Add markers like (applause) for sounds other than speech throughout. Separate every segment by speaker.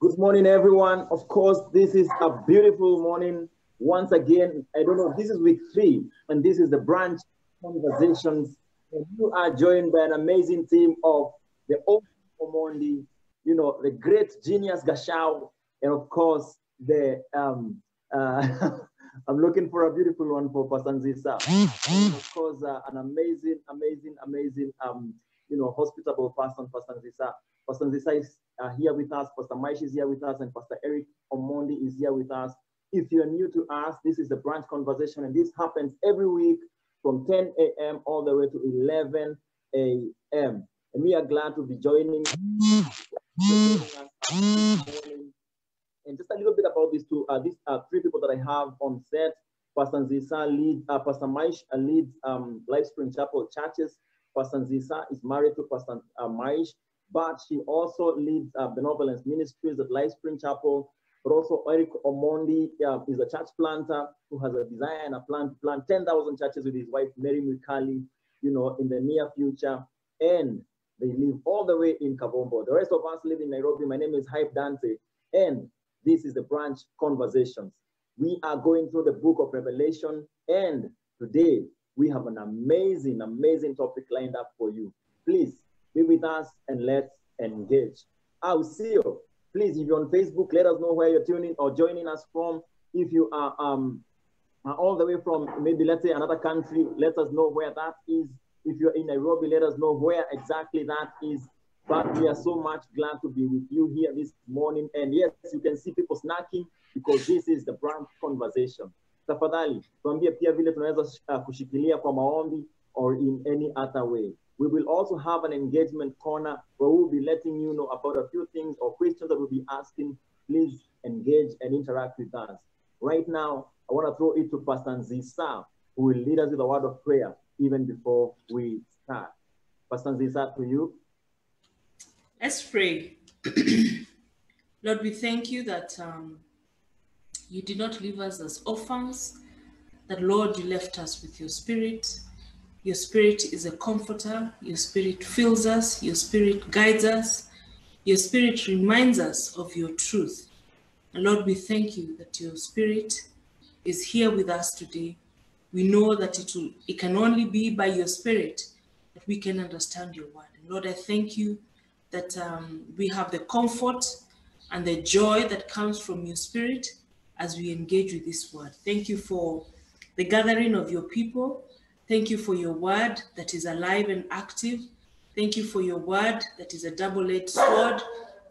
Speaker 1: Good morning, everyone. Of course, this is a beautiful morning. Once again, I don't know, this is week three, and this is the brunch conversations. And you are joined by an amazing team of the old Omondi, you know, the great genius Gacau, and of course, the um uh, (laughs) I'm looking for a beautiful one for Pastor Nzisa. And of course, uh, an amazing, amazing, amazing um, you know, hospitable person, Pastor Nzisa. Pastor Nzisa is uh, here with us, Pastor Maish is here with us, and Pastor Eric Omondi is here with us. If you're new to us, this is the brunch conversation, and this happens every week from 10 a.m. all the way to 11 a.m. And we are glad to be joining. And just a little bit about these two, uh, these are three people that I have on set. Pastor Nzisa leads, uh, Pastor Maish uh, leads um, Life Spring Chapel churches. Pastor Nzisa is married to Pastor uh, Maish, but she also leads uh, Benevolence Ministries at Life Spring Chapel. But also Eric Omondi uh, is a church planter who has a desire and a plan to plant 10,000 churches with his wife, Mary Mikali, you know, in the near future. And they live all the way in Kavombo. The rest of us live in Nairobi. My name is Hype Dante. And this is the brunch conversations. We are going through the book of Revelation. And today we have an amazing, amazing topic lined up for you. Please be with us and let's engage. I'll see you. Please, if you're on Facebook, let us know where you're tuning or joining us from. If you are um, all the way from maybe, let's say, another country, let us know where that is. If you're in Nairobi, let us know where exactly that is. But we are so much glad to be with you here this morning. And yes, you can see people snacking because this is the brunch conversation. Tafadhali, tuambie pia vile tunaweza uh, kushikilia kwa maombi or in any other way. We will also have an engagement corner where we'll be letting you know about a few things or questions that we'll be asking. Please engage and interact with us. Right now, I want to throw it to Pastor Nzisa, who will lead us with a word of prayer even before we start. Pastor Nzisa, to you.
Speaker 2: Let's pray. (clears throat) Lord, we thank you that um, you did not leave us as orphans, that, Lord, you left us with your spirit. Your spirit is a comforter. Your spirit fills us. Your spirit guides us. Your spirit reminds us of your truth. And Lord, we thank you that your spirit is here with us today. We know that it, will, it can only be by your spirit that we can understand your word. And Lord, I thank you that um, we have the comfort and the joy that comes from your spirit as we engage with this word. Thank you for the gathering of your people. Thank you for your word that is alive and active. Thank you for your word that is a double edged sword.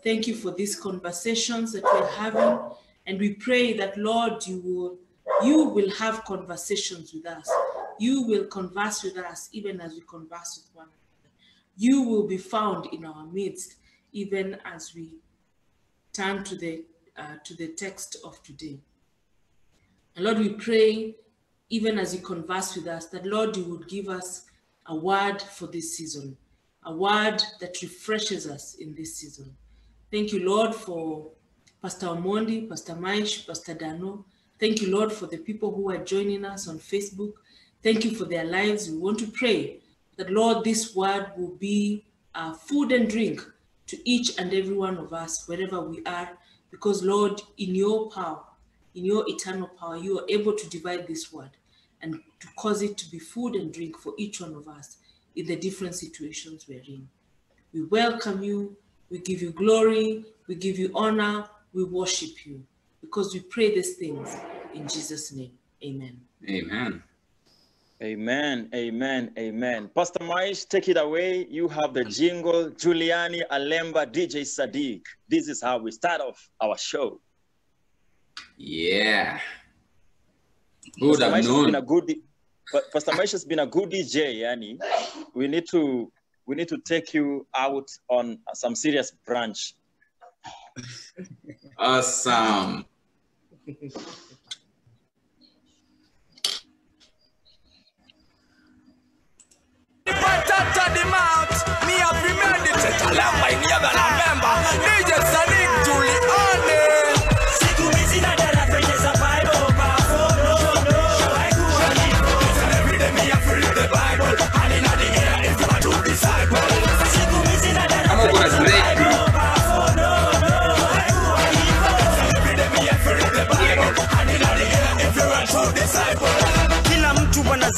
Speaker 2: Thank you for these conversations that we're having. And we pray that, Lord, you will, you will have conversations with us. You will converse with us even as we converse with one another you will be found in our midst, even as we turn to the, uh, to the text of today. And Lord, we pray, even as you converse with us, that Lord, you would give us a word for this season, a word that refreshes us in this season. Thank you, Lord, for Pastor Omondi, Pastor Maish, Pastor Dano. Thank you, Lord, for the people who are joining us on Facebook. Thank you for their lives. We want to pray that, Lord, this word will be uh, food and drink to each and every one of us, wherever we are, because, Lord, in your power, in your eternal power, you are able to divide this word and to cause it to be food and drink for each one of us in the different situations we're in. We welcome you, we give you glory, we give you honor, we worship you, because we pray these things in Jesus' name. Amen.
Speaker 3: Amen.
Speaker 1: Amen, amen, amen. Pastor Maish, take it away. You have the jingle. Giuliani, Alemba, DJ Sadiq. This is how we start off our show.
Speaker 3: Yeah. Good
Speaker 1: Pastor Maish has been a
Speaker 3: afternoon.
Speaker 1: good Pa- Pastor Maish has been a good DJ, Yani. We need to we need to take you out on some serious branch.
Speaker 3: Awesome.
Speaker 4: Patata the mouth, me a premeditate a lamb by me a November. DJ Sonic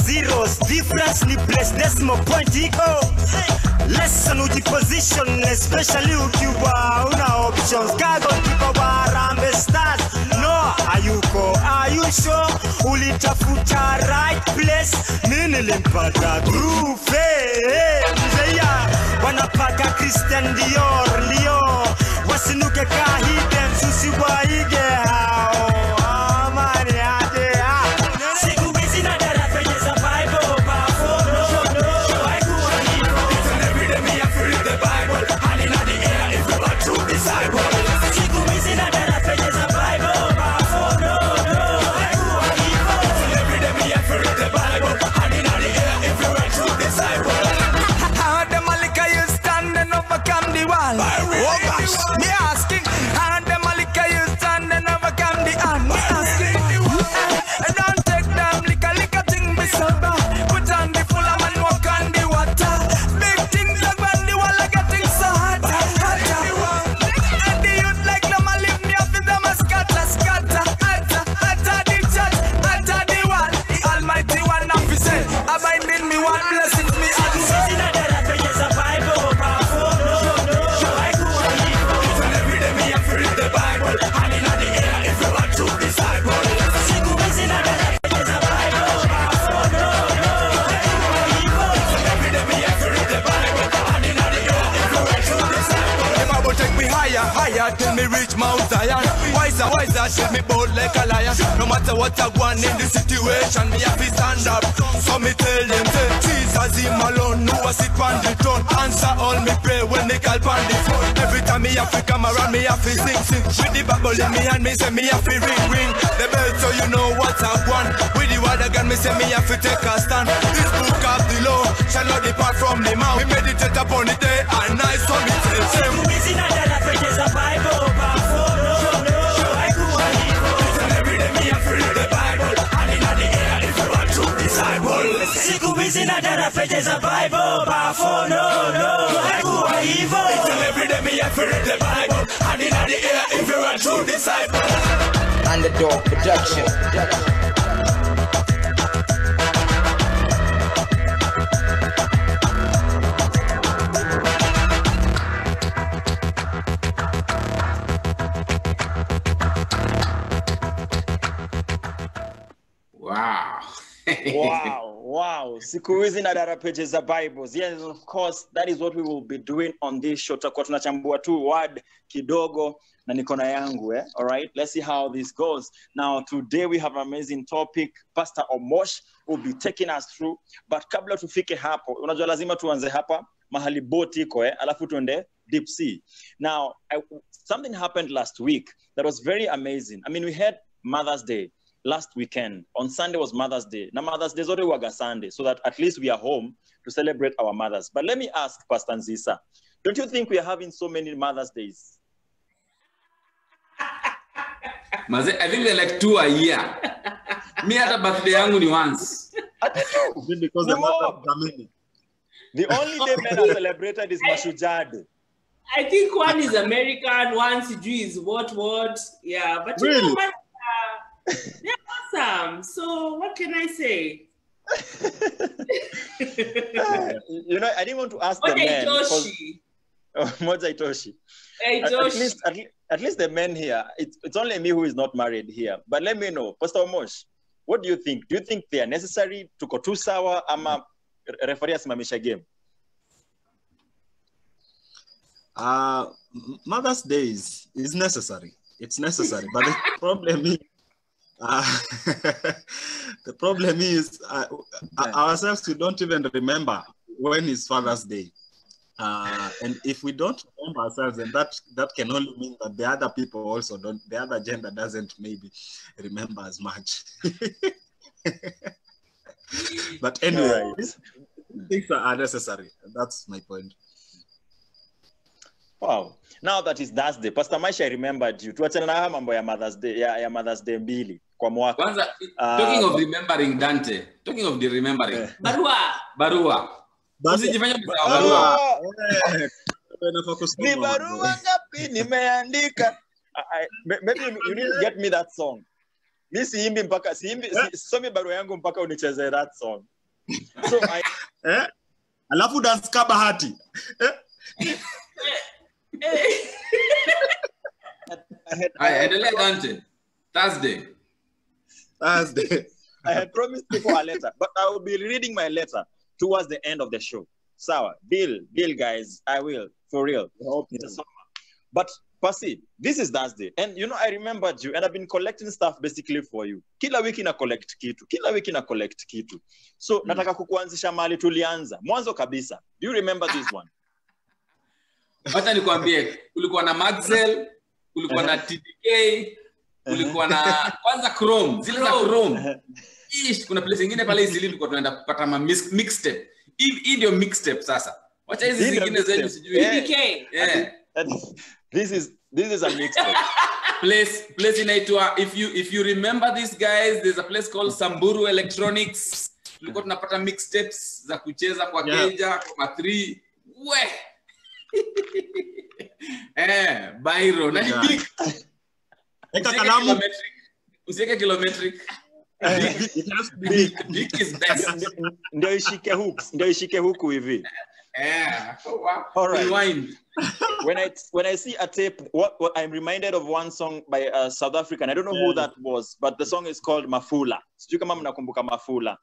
Speaker 4: zeros difference place decimal point iko oh. lesson ujiposition especially ukiwa una options. Kago kipa wa Harambee Stars. No ayuko sure? Ulitafuta right place? Mi nilimpata through eh, faith eh, mzeya wanapaka Christian Dior Leo. Wasinuke ka hidden usiwaige hao
Speaker 5: the
Speaker 6: Bible
Speaker 5: in me hand, me say me have to ring, ring. The bell so you know what I want. With the word again, me say me have to take a stand. This book of the law shall not depart from the mouth. Me meditate upon it day and night, so me tell them.
Speaker 6: Siku hizi na dada penye za Bible, powerful, no, no, haikuwa hivyo. Siku hizi na dada penye za Bible, haikuwa.
Speaker 7: Underdog Production.
Speaker 1: Siku hizi na dara pages za Bibles. Yes, of course, that is what we will be doing on this show. Tutakuwa tunachambua tu word kidogo na niko yangu eh? All right, let's see how this goes. Now, today we have an amazing topic. Pastor Omosh will be taking us through. But kabla tufike hapo, unajua lazima tuanze hapa mahali boat iko eh? Alafu tuende deep sea. Now, I, something happened last week that was very amazing. I mean, we had Mother's Day last weekend. On Sunday was Mother's Day. Now Mother's Day is already Waga Sunday, so that at least we are home to celebrate our mothers. But let me ask Pastor Nzisa, don't you think we are having so many Mother's Days? (laughs)
Speaker 3: Maze, I think they're like two a year. Me hata birthday yangu ni once. (laughs)
Speaker 1: Because
Speaker 8: the
Speaker 1: the,
Speaker 8: mother of
Speaker 1: the only day men are celebrated is (laughs) Mashujaa.
Speaker 2: I think one is American, one sijui is what what. Yeah, but you
Speaker 8: Really?
Speaker 2: know what? They're awesome. So what can I say? (laughs)
Speaker 1: you know, I didn't want to ask the
Speaker 2: Okay,
Speaker 1: men. because- (laughs)
Speaker 2: Joshi.
Speaker 1: Oh, Moja Itoshi.
Speaker 2: Hey,
Speaker 1: At, at
Speaker 2: Josh.
Speaker 1: least, at, le- at least the men here. It's, it's only me who is not married here. But let me know, Pastor Mosh, what do you think? Do you think they are necessary? To Tuko tu sawa ama referee asimamisha game?
Speaker 8: Uh, M- Mother's Day is, is necessary. It's necessary, but the (laughs) problem is, uh, (laughs) the problem is uh, ourselves. We don't even remember when is Father's Day, uh, and if we don't remember ourselves, then that that can only mean that the other people also don't. The other gender doesn't maybe remember as much. (laughs) but anyway,
Speaker 1: Right.
Speaker 8: these things are necessary. That's my point.
Speaker 1: Wow. Now that is Thursday, Pastor Maisha, remembered you. Na haya mambo ya Mother's Day, ya, ya Mother's Day mbili kwa mwaka.
Speaker 3: Kwanza,
Speaker 1: talking
Speaker 3: talking of remembering Dante, talking of the remembering,
Speaker 1: Eh.
Speaker 2: Barua.
Speaker 3: barua.
Speaker 8: Basi-
Speaker 3: Usijifanye msahau
Speaker 8: Barua.
Speaker 3: barua.
Speaker 8: Eh, kusoma
Speaker 1: Ni barua ngapi nimeandika? Maybe you, you need to get me that song. Mi siimbi mpaka siimbi, si, somi barua yangu mpaka unicheze that song. so (laughs) I,
Speaker 8: eh? alafu dance kaba bahati eh?
Speaker 1: I had,
Speaker 3: Haya, endelea Dante. Thursday.
Speaker 8: Thursday. (laughs)
Speaker 1: I had promised people a letter, but I will be reading my letter towards the end of the show. Sawa, deal, deal, guys. I will, for real. Nitasoma. But Pasi, this is Thursday, and you know I remembered you, and I've been collecting stuff basically for you. Kila wiki na collect kitu, kila wiki na collect kitu. So hmm. nataka kukuanzisha mahali tulianza mwanzo kabisa. Do you remember this one?
Speaker 3: Wacha nikwambie, kulikuwa na Maxwell, kulikuwa na TDK, kulikuwa na kwanza Chrome, zile za Chrome. Ish, kuna place ingine pale hizi tulikuwa tunaenda kupata ma mix- mixtape. Hii hii ndio mixtape sasa. Wacha hizi zingine zenyu sijui.
Speaker 1: Yeah.
Speaker 3: Yeah.
Speaker 1: This is this is a mixtape. (laughs)
Speaker 3: place place inaitwa if you if you remember these guys there's a place called Samburu Electronics tulikuwa tunapata mixtapes za kucheza kwa
Speaker 8: Yeah.
Speaker 3: keja kwa ma 3 we eh Byron na
Speaker 8: Yeah. (laughs)
Speaker 3: big
Speaker 8: Eka
Speaker 3: usiweke
Speaker 8: kalamu.
Speaker 3: kilometric usiweke kilometric
Speaker 8: It has to be big.
Speaker 3: big is best
Speaker 1: Ndio- ndio ishike hooks, ndio ishike huku hivi.
Speaker 3: eh wow.
Speaker 1: All right.
Speaker 3: rewind
Speaker 1: when I when I see a tape, what, what I'm reminded of one song by a South African. I don't know who that was, but the song is called Mafula. Sijui kama mnakumbuka Mafula.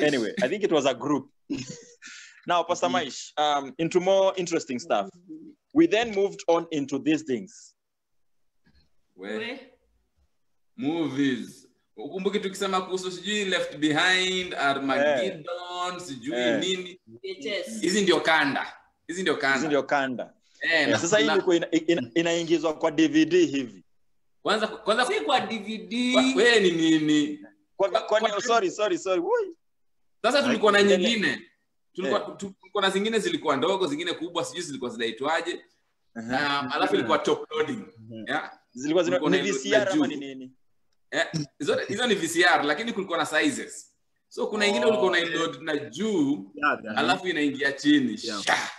Speaker 1: Anyway, I think it was a group. (laughs) now, Pastor Maish, um, into more interesting stuff. We then moved on into these things.
Speaker 3: We
Speaker 2: We.
Speaker 3: movies ukumbuki tukisema kuhusu sijui left behind armageddon sijui
Speaker 1: yeah.
Speaker 3: nini hizi ndio kanda hizi ndio
Speaker 1: Hizi
Speaker 3: kanda
Speaker 1: ndio kanda.
Speaker 3: eh,
Speaker 1: Yeah,
Speaker 3: na-
Speaker 1: sasa hii
Speaker 3: na-
Speaker 1: ilikuwa ina, ina, inaingizwa kwa DVD hivi.
Speaker 3: kwanza kwanza
Speaker 2: Si kwa DVD.
Speaker 3: kwa- wewe ni nini
Speaker 1: Kwa,
Speaker 3: Kwa-
Speaker 1: kwa,
Speaker 3: kwa-
Speaker 1: sorry, sorry, sorry. Woy.
Speaker 3: sasa tulikuwa na nyingine tulikuwa yeah. tulikuwa na zingine zilikuwa ndogo zingine kubwa sijui zilikuwa zinaitwaje uh-huh. um, alafu ilikuwa top loading uh-huh. yeah?
Speaker 1: Zilikuwa zina, ni VCR ama ni nini?
Speaker 3: Eh, hizo hizo ni VCR lakini kulikuwa na sizes. So kuna ingine ulikuwa unainload na juu
Speaker 8: Yeah, yeah.
Speaker 3: alafu inaingia chini.
Speaker 8: Yeah.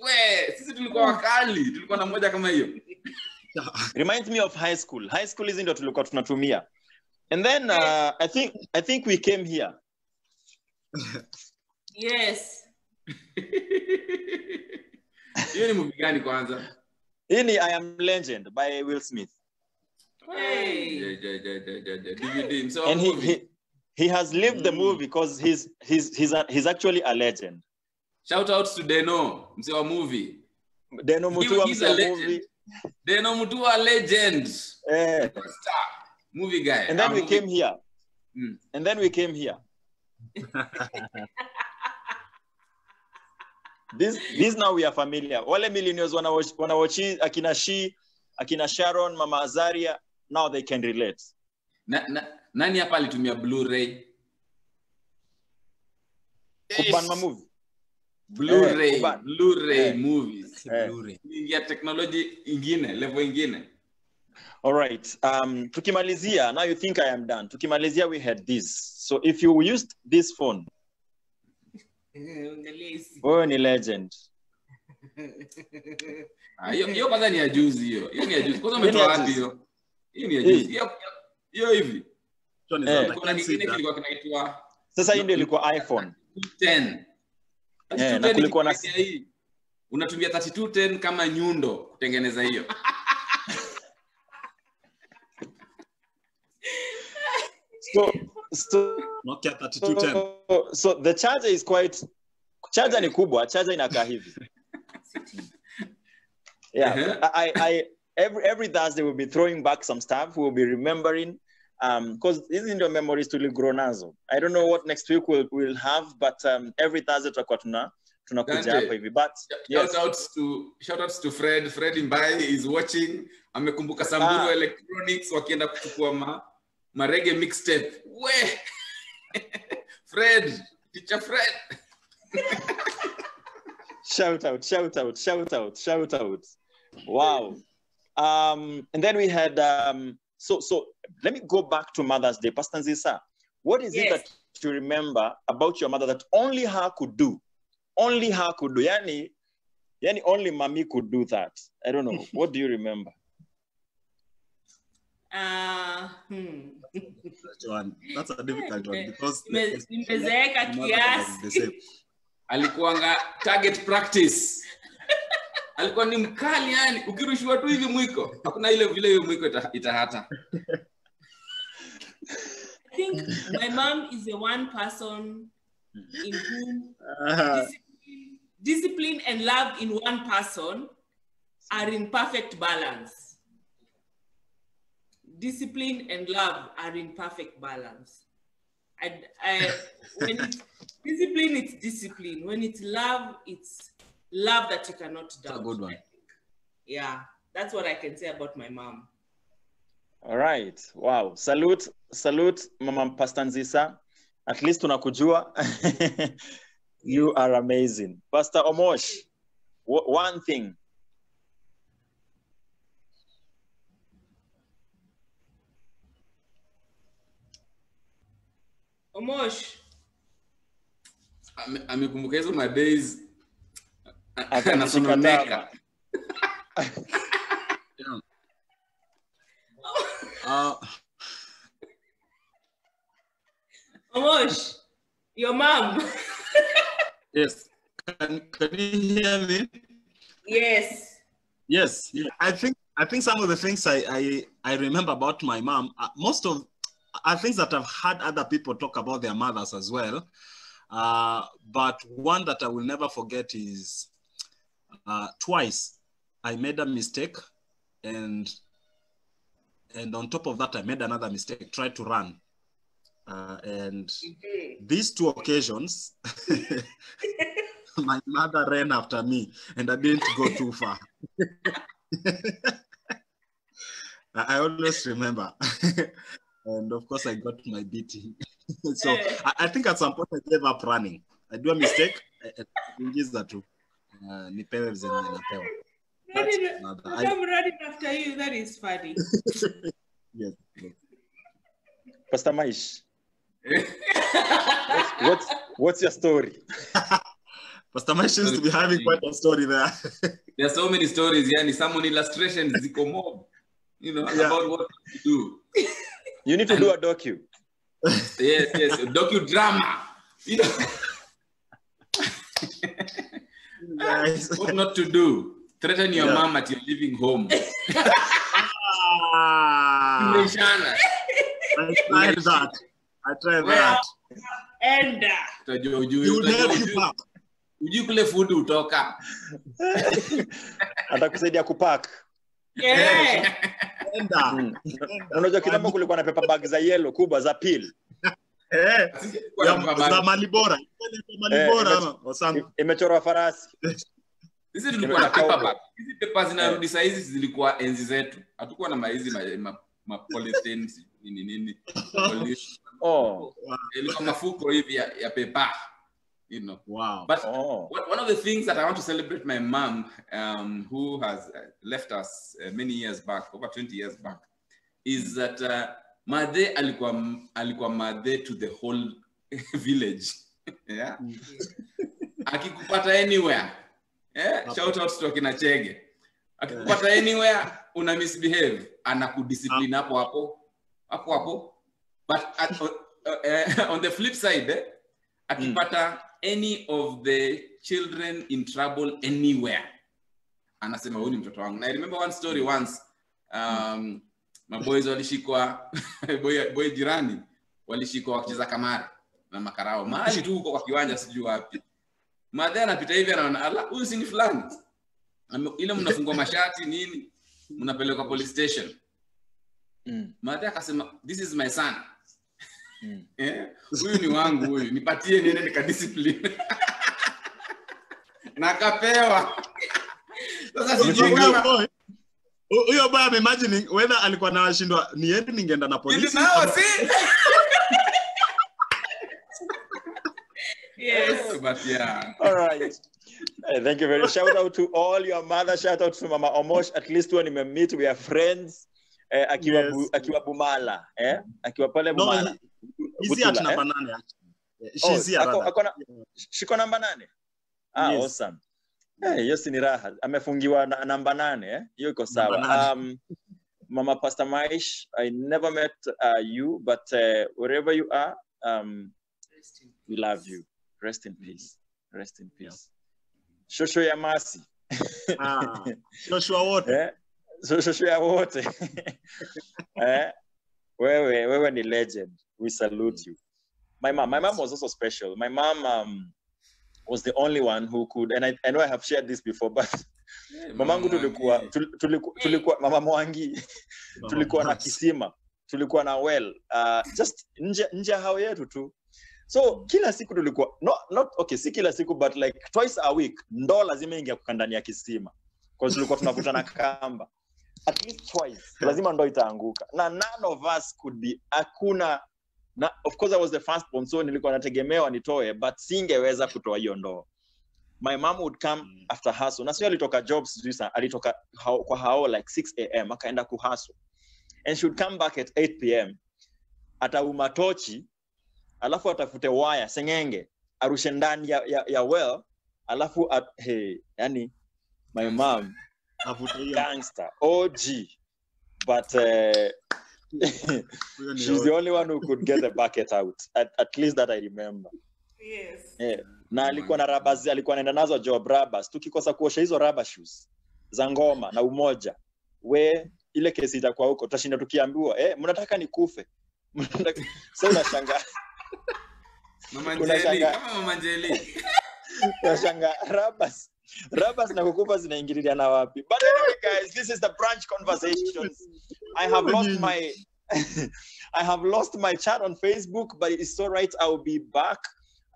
Speaker 3: We sisi tulikuwa wakali. Tulikuwa na moja kama hiyo. (laughs)
Speaker 1: Reminds me of high school. High school hizi ndio tulikuwa tunatumia. And then uh, i think i think we came here.
Speaker 2: Yes. (laughs)
Speaker 3: hiyo ni movie gani kwanza
Speaker 1: hii ni i am legend by will smith.
Speaker 2: Hey.
Speaker 3: DVD
Speaker 1: and he, he he has lived the movie because he's he's he's a, he's actually a legend.
Speaker 3: Shout out to Deno msee wa movie.
Speaker 1: Deno mutua
Speaker 3: he's a
Speaker 1: msa
Speaker 3: legend.
Speaker 1: movie.
Speaker 3: Deno Mutua legend.
Speaker 1: Eh.
Speaker 3: star. Movie guy.
Speaker 1: And then
Speaker 3: Ah,
Speaker 1: we
Speaker 3: movie-
Speaker 1: came here.
Speaker 3: Mm.
Speaker 1: and then we came here (laughs) this this now we are familiar wale millionaires wanawachi akina shi akina sharon mama azaria now they can relate
Speaker 3: na, na, nani hapa alitumia blu-ray
Speaker 1: kuban movie
Speaker 3: blu-ray
Speaker 1: Eh,
Speaker 3: blu-ray
Speaker 1: Eh.
Speaker 3: movies
Speaker 1: Eh.
Speaker 3: ingia technology ingine level ingine
Speaker 1: All right. Um, tukimalizia, now you think I am done. Tukimalizia, we had this. So if you used this phone, Wewe ni legend. (laughs)
Speaker 3: Ah, hiyo hiyo kwanza ni ya juzi hiyo. Hiyo ni ya juzi. Kwanza umetoa
Speaker 1: ya
Speaker 3: wapi
Speaker 1: juzi.
Speaker 3: hiyo? Hiyo ni ya juzi. Hiyo hivi.
Speaker 1: Eh.
Speaker 3: kuna kingine kilikuwa kinaitwa
Speaker 1: Sasa hii ndio ilikuwa iPhone.
Speaker 3: 10
Speaker 1: Eh, na kulikuwa na-
Speaker 3: hii unatumia 3210 kama nyundo kutengeneza hiyo. (laughs)
Speaker 1: So, so,
Speaker 8: Nokia 3210.
Speaker 1: so, so the charger is quite charger ni kubwa, charger inakaa hivi. (laughs) Yeah.
Speaker 3: Uh-huh.
Speaker 1: I, I every every Thursday we'll be throwing back some stuff. We'll be remembering um because hizi ndio memories tuligrow nazo. I don't know what next week we'll, we'll have but um every Thursday tutakuwa tuna tunakuja
Speaker 3: Dante.
Speaker 1: hapa hivi but yes.
Speaker 3: shout outs to shout outs to Fred Fred Mbai is watching amekumbuka Samburu
Speaker 1: Ah.
Speaker 3: Electronics wakienda kuchukua ma marege mixtape. We (laughs) Fred teacher Fred. (laughs)
Speaker 1: Shout out shout out shout out shout out. Wow. Um and then we had um so so let me go back to mother's day. Pastor nzisa what is it that you remember about your mother that only her could do? Only her could do. Yani yani only mommy could do that. I don't know. What do you remember
Speaker 2: Uh, hmm.
Speaker 8: That one. That's a difficult one because
Speaker 2: Nime- nimezeeka kiasi.
Speaker 8: the same.
Speaker 3: alikuanga target practice alikuwa ni mkali yani ukirushiwa tu hivi mwiko hakuna ile vile hiyo mwiko ita- itahata
Speaker 2: I think my mom is the one person in whom
Speaker 8: Uh,
Speaker 2: discipline, discipline and love in one person are in perfect balance. Discipline and love are in perfect balance. And I, when it's discipline, it's discipline. When it's love, it's love that you cannot doubt.
Speaker 8: a good one.
Speaker 2: Yeah, that's what I can say about my mom.
Speaker 1: All right. Wow. Salute, salute Mama Pastor Nzisa. At least tunakujua. (laughs) you are amazing. Pastor Omosh, one thing.
Speaker 2: Omosh,
Speaker 3: Ame- amekumbuka hizo madays
Speaker 1: Akajishika (laughs)
Speaker 3: anasononeka
Speaker 1: tama. (laughs)
Speaker 2: Omosh, your mom. (laughs)
Speaker 8: yes. Can, can you hear me?
Speaker 2: yes.
Speaker 8: Yes, yeah. I think I think some of the things I I, I remember about my mom, uh, most of are things that I've had other people talk about their mothers as well. Uh, but one that I will never forget is uh, twice I made a mistake, and and on top of that I made another mistake. Tried to run, uh, and these two occasions, (laughs) my mother ran after me, and I didn't go too far. (laughs) I always remember. (laughs) and of course, I got my beating. (laughs) so I, I think at some point I gave up running. I do a mistake, ingiza tu. Uh, nipewe zenye napewa.
Speaker 2: I'm
Speaker 8: I-
Speaker 2: running after you. That is funny. (laughs)
Speaker 8: Yes. yes.
Speaker 1: Pastor Maish. what's, (laughs) what's, what's your story?
Speaker 8: Pastor Mike seems to be having quite a story there.
Speaker 3: there are so many stories yani some illustrations ziko mob you know
Speaker 8: Yeah.
Speaker 3: about what to do
Speaker 1: You need to do a docu. (laughs)
Speaker 3: yes yes docudrama you know
Speaker 8: Nice. (laughs)
Speaker 3: what not to do threaten your
Speaker 8: Yeah.
Speaker 3: mom at your living home (laughs)
Speaker 8: Ah, I tried that. I tried
Speaker 3: Well,
Speaker 8: that.
Speaker 2: And uh,
Speaker 3: Utajua ujui,
Speaker 8: You will
Speaker 3: utajua
Speaker 8: help you
Speaker 3: ujui.
Speaker 8: back.
Speaker 3: Ujui kule food utoka
Speaker 1: Atakusaidia kupack.
Speaker 2: Yeah.
Speaker 8: Enda.
Speaker 1: Mm. Unajua kitambo kulikuwa na paper bag za yellow kubwa za peel.
Speaker 8: Eh,
Speaker 3: Kwa
Speaker 8: ya-
Speaker 3: baba-
Speaker 8: za Malibora. Malibora
Speaker 1: Eh,
Speaker 8: ama or something.
Speaker 1: Imechorwa farasi.
Speaker 3: Sisi tulikuwa na
Speaker 1: Imeweka
Speaker 3: paperback. Hizi paper zinarudi saa hizi zilikuwa enzi zetu. Hatukuwa na maizi ma, ma, ma polythene, nini nini. Poly-
Speaker 1: Oh.
Speaker 3: Ilikuwa mafuko hivi ya, ya paper. You know.
Speaker 8: Wow.
Speaker 3: But
Speaker 1: Oh.
Speaker 3: one one of the things that I want to celebrate my mom, um, who has uh, left us uh, many years back, over 20 years back, is that uh, Made alikuwa, alikuwa Made to the whole (laughs) village. (laughs) yeah? (laughs) Akikupata anywhere. Yeah? Shout out to akina Chege. Akikupata anywhere, una misbehave, anakudiscipline hapo hapo. Hapo hapo. But at, on, uh, on the flip side, eh, akipata any of the children in trouble anywhere. Anasema huyu ni mtoto wangu. Na I remember one story once um, maboys walishikwa (laughs) boy, boy jirani walishikwa wakicheza kamari na makarao. Mahali tu huko kwa kiwanja sijui wapi. Madhe anapita hivi anaona ala huyu si ni fulani. Ile mnafungwa mashati nini? Mnapelekwa police station.
Speaker 1: Mm.
Speaker 3: madhe akasema this is my son Eh, huyu ni wangu huyu nipatie niende nikadiscipline (laughs) na akapewa sasa sijui
Speaker 8: Huyo
Speaker 3: kama
Speaker 8: boy- huyo imagining whether alikuwa nawashindwa niende ningeenda na polisi
Speaker 3: nao si (laughs)
Speaker 2: Yes.
Speaker 3: but yeah
Speaker 1: All right. Hey, thank you very much. Shout out to all your mother. Shout out to Mama Omosh. At least when we meet, we are friends. Eh, akiwa,
Speaker 8: Yes.
Speaker 1: bu, akiwa Bumala. Eh? Akiwa pale Bumala.
Speaker 8: He's
Speaker 1: eh?
Speaker 8: number actually.
Speaker 1: Oh,
Speaker 8: She's here,
Speaker 1: shiko namba nane ah,
Speaker 8: Yes.
Speaker 1: awesome. Eh, hiyo si ni raha amefungiwa na, namba nane eh? hiyo iko sawa um, Mama Pastor Maish, I never met uh, you, but uh, wherever you are, um, we love you. Rest in peace. Rest in peace. Shosho ya Masi.
Speaker 8: Ah, wote.
Speaker 1: Eh? Shosho ya wote. (laughs) eh? Wewe, wewe ni legend. We salute you. My mom, my mom was also special. My mom um, was the only one who could, and I, I know I have shared this before, but mamangu tulikuwa tul- tulikuwa, tulikuwa mama Mwangi tulikuwa na kisima tulikuwa na well uh, just nje nje hao yetu tu. So kila siku tulikuwa no, not okay si kila siku but like twice a week ndoo lazima ingia kuka ndani ya kisima. Tulikuwa tunavutana (laughs) kamba at least twice. Lazima ndoo itaanguka. Na none of us could be hakuna na of course I was the first born so nilikuwa nategemewa nitoe but singeweza kutoa hiyo ndoo. My mom would come mm. after hustle. Na sio alitoka jobs sijui sana alitoka hao, kwa hao like 6 am akaenda kuhustle and she would come back at 8 pm atauma tochi alafu atafute waya sengenge arushe ndani ya, ya, ya well alafu at, hey, yani my mom gangster og but uh, she's the only one who could get the bucket out. At, at least that i remember.
Speaker 2: Yes.
Speaker 1: yeah. na alikuwa na raba alikuwa anaenda nazo job rubbers. Tukikosa kuosha hizo rubber shoes za ngoma na umoja we ile kesi itakuwa huko tutashinda tukiambiwa eh, mnataka nikufe? (laughs) Mnataka- so unashangaa.
Speaker 3: Mama
Speaker 1: Unashangaa-
Speaker 3: Njeli, (laughs) kama Mama Njeli.
Speaker 1: unashangaa rubbers rubbers na kukufa zinaingiliana wapi? But anyway guys this is the brunch conversations. I have lost my (laughs) i have lost my chat on facebook but it's all right i'll be back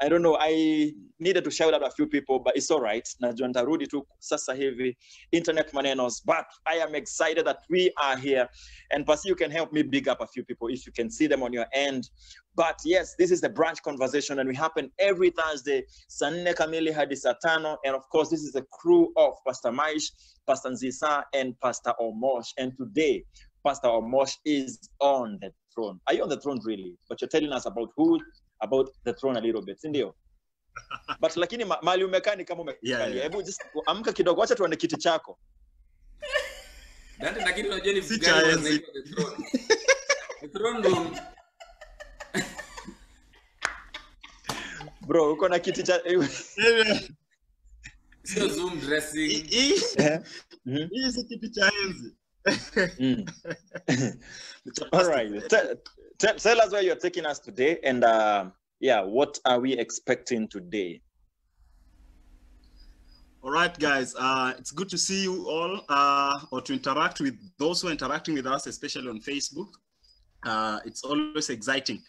Speaker 1: i don't know i needed to shout out a few people but it's all right. Najua nitarudi tu sasa hivi internet manenos but i am excited that we are here. And Pasi, you can help me big up a few people if you can see them on your end. But yes this is the brunch conversation and we happen every thursday. Saa nne kamili hadi saa tano and of course this is the crew of pastor maish pastor nzisa and pastor omosh. And today pastor omosh is on the throne. Are you on the throne really? But you're telling us about who about the throne a little bit sindio (laughs) but lakini ma- mali umekaa ni kama umekalia
Speaker 8: Yeah, yeah.
Speaker 1: hebu just amka kidogo wacha tuone kiti chako (laughs)
Speaker 3: Dante, lakini unajua ni
Speaker 8: Si cha enzi.
Speaker 3: the throne. The throne room.
Speaker 1: bro uko na kiti cha
Speaker 3: Sio Zoom dressing.
Speaker 8: Hii
Speaker 1: Mhm. (laughs)
Speaker 8: hii si kiti cha enzi.
Speaker 1: Mm. (laughs) All right. Tell, tell, us where you're taking us today, and uh, yeah, what are we expecting today?
Speaker 8: All right, guys. Uh, it's good to see you all, uh, or to interact with those who are interacting with us, especially on Facebook. Uh, it's always exciting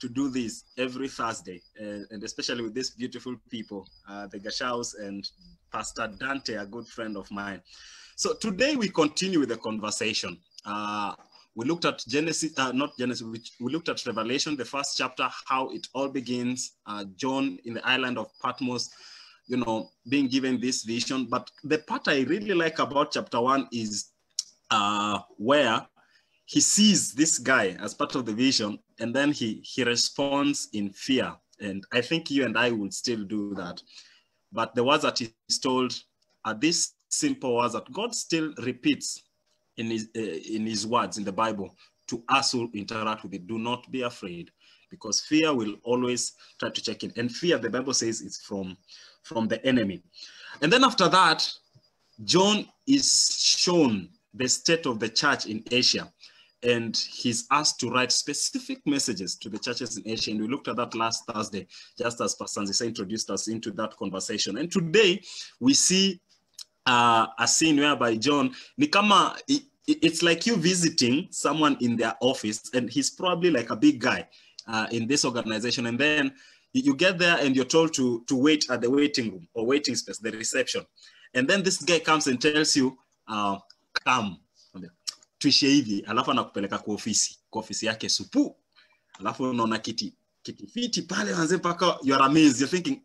Speaker 8: to do this every Thursday, uh, and especially with these beautiful people, uh, the Gacaus and Pastor Dante, a good friend of mine. So today we continue with the conversation. Uh, we looked at Genesis, uh, not Genesis, we, we looked at Revelation, the first chapter, how it all begins. Uh, John in the island of Patmos, you know, being given this vision. But the part I really like about chapter one is uh, where he sees this guy as part of the vision, and then he he responds in fear. And I think you and I would still do that. But the words that he's told are these simple words that God still repeats in his uh, in his words in the Bible to us who interact with it. Do not be afraid, because fear will always try to check in. And fear, the Bible says, is from from the enemy. And then after that, John is shown the state of the church in Asia. And he's asked to write specific messages to the churches in Asia. And we looked at that last Thursday, just as Pastor Nzisa introduced us into that conversation. And today we see uh, a scene whereby John, it's like you visiting someone in their office, and he's probably like a big guy uh, in this organization. And then you get there and you're told to, to wait at the waiting room or waiting space, the reception. And then this guy comes and tells you, uh, come, tuishie hivi, alafu anakupeleka kwa ofisi, kwa ofisi yake supu, alafu unaona kiti kiti fiti pale wanze mpaka you are amazed, you're thinking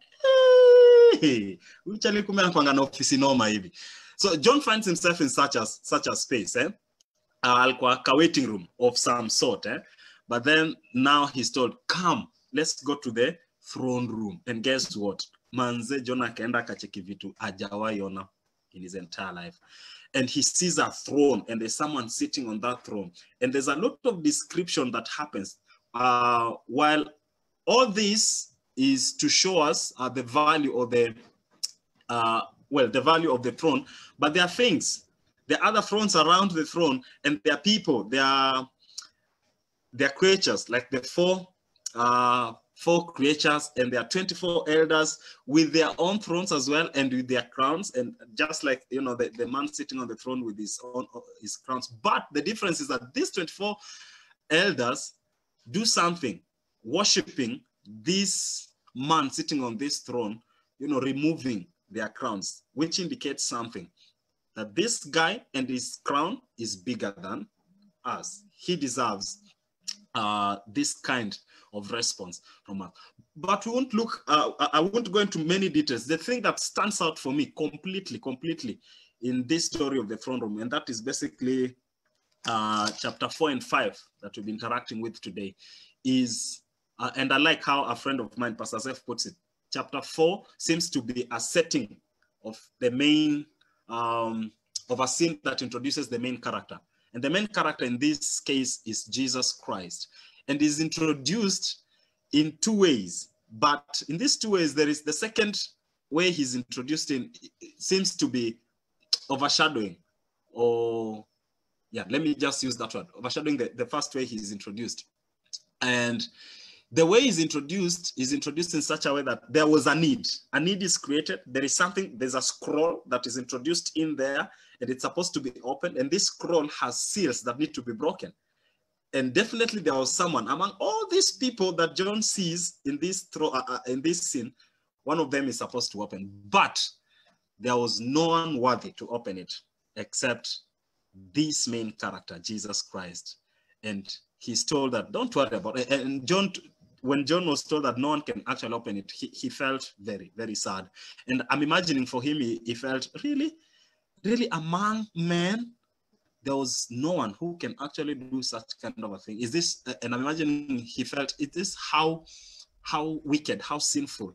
Speaker 8: hey, huyu chali kumbe anakuanga na ofisi noma hivi. So John finds himself in such a, such a space, eh? Uh, alikuwa ka waiting room of some sort, eh? But then now he's told, come, let's go to the throne room. And guess what? Manze John akaenda akacheki vitu ajawahi ona. in his entire life. And he sees a throne, and there's someone sitting on that throne. And there's a lot of description that happens. Uh, while all this is to show us uh, the value or the uh, well, the value of the throne, but there are things. There are other thrones around the throne, and there are people. There are there are creatures like the four uh, four creatures, and there are 24 elders with their own thrones as well, and with their crowns, and just like you know the, the man sitting on the throne with his own his crowns. But the difference is that these 24 elders do something, worshiping this man sitting on this throne, you know, removing their crowns, which indicates something that this guy and his crown is bigger than us. He deserves uh, this kind of response from us. But we won't look, uh, I won't go into many details. The thing that stands out for me completely, completely in this story of the throne room, and that is basically uh, chapter four and five that we've been interacting with today, is, uh, and I like how a friend of mine, Pastor Zeph, puts it, chapter four seems to be a setting of the main, um, of a scene that introduces the main character. And the main character in this case is Jesus Christ and is introduced in two ways. But in these two ways, there is the second way he's introduced in seems to be overshadowing or yeah, let me just use that word, overshadowing the, the first way he's introduced. And the way he's introduced is introduced in such a way that there was a need. A need is created. There is something, there's a scroll that is introduced in there and it's supposed to be opened. And this scroll has seals that need to be broken. And definitely there was someone among all these people that John sees in this, throw, uh, uh, in this scene, one of them is supposed to open, but there was no one worthy to open it except this main character, Jesus Christ. And he's told that, don't worry about it. And John, when John was told that no one can actually open it, he, he felt very, very sad. And I'm imagining for him, he, he felt, really? Really among men, there was no one who can actually do such kind of a thing. Is this, and I'm imagining he felt, is this how, how wicked, how sinful?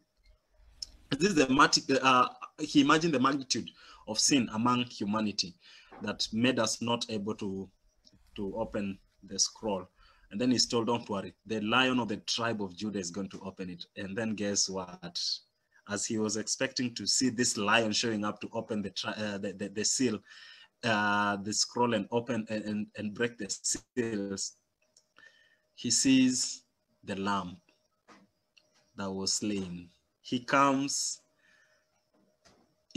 Speaker 8: Is this the, uh, he imagined the magnitude of sin among humanity that made us not able to, to open the scroll. And then he's told, don't worry, the lion of the tribe of Judah is going to open it. And then guess what? As he was expecting to see this lion showing up to open the, uh, the, the, the, seal, uh, the scroll and open and, and, and break the seals, he sees the lamb that was slain. He comes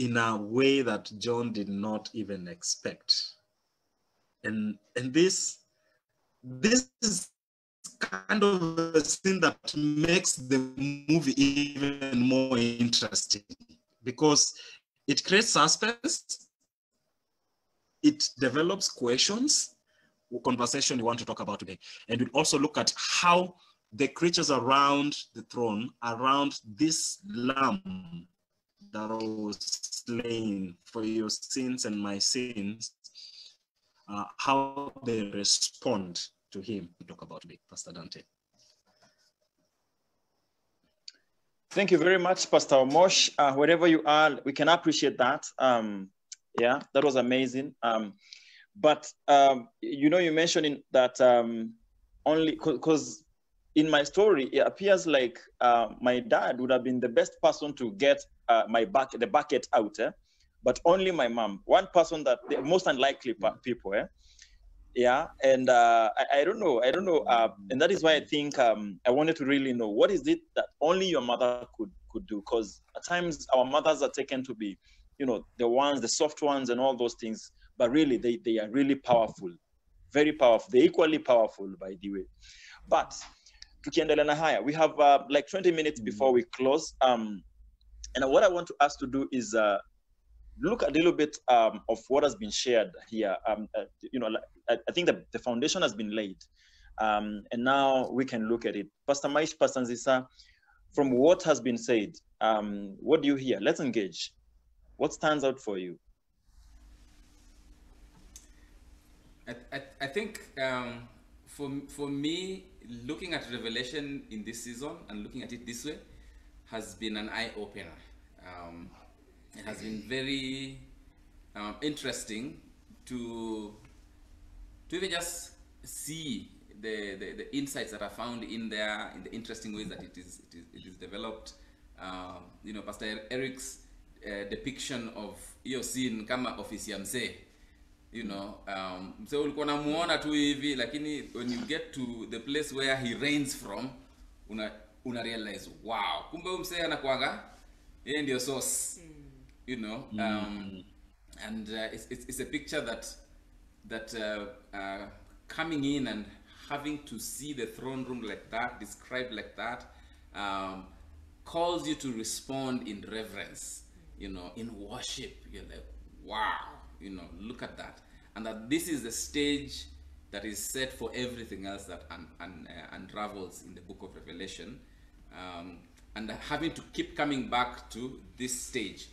Speaker 8: in a way that John did not even expect. And, and this this is kind of a scene that makes the movie even more interesting because it creates suspense, it develops questions, conversation we want to talk about today. And we'll also look at how the creatures around the throne, around this lamb that was slain for your sins and my sins, uh, how they respond to him. Talk about today, Pastor Dante.
Speaker 1: Thank you very much, Pastor Mosh. Uh, wherever you are, we can appreciate that. Um, yeah, that was amazing. Um, but um, you know, you mentioned that um, only because in my story, it appears like uh, my dad would have been the best person to get uh, my back the bucket out. Eh? But only my mom. One person that the most unlikely people. Eh? Yeah, and uh, I, I don't know. I don't know, uh, and that is why I think um, I wanted to really know what is it that only your mother could could do. Because at times our mothers are taken to be, you know, the ones, the soft ones, and all those things. But really, they they are really powerful, very powerful. They're equally powerful, by the way. But tukiendelea na haya, we have uh, like 20 minutes before we close. Um, and what I want to ask to do is uh, look a little bit um, of what has been shared here. Um, uh, you know, I, I think the, the foundation has been laid, um, and now we can look at it. Pastor Maish, Nzisa, from what has been said, um, what do you hear? Let's engage. What stands out for you?
Speaker 3: I, I, I think um, for, for me, looking at Revelation in this season and looking at it this way has been an eye opener. It has been very um, interesting to to even just see the, the, the insights that are found in there in the interesting ways that it is it is, it is developed. Um, you know pastor eric's uh, depiction of hiyo scene kama ofisi ya mzee you know um, mzee ulikuwa namuona tu hivi lakini when you get to the place where he reigns from una una realize wow kumbe huyu mzee anakuanga yeye ndio source you know um, and uh, it's, it's, it's a picture that that uh, uh, coming in and having to see the throne room like that described like that um, calls you to respond in reverence you know in worship. You're like wow you know look at that. And that this is the stage that is set for everything else that un, un, uh, unravels in the book of revelation. Um, and having to keep coming back to this stage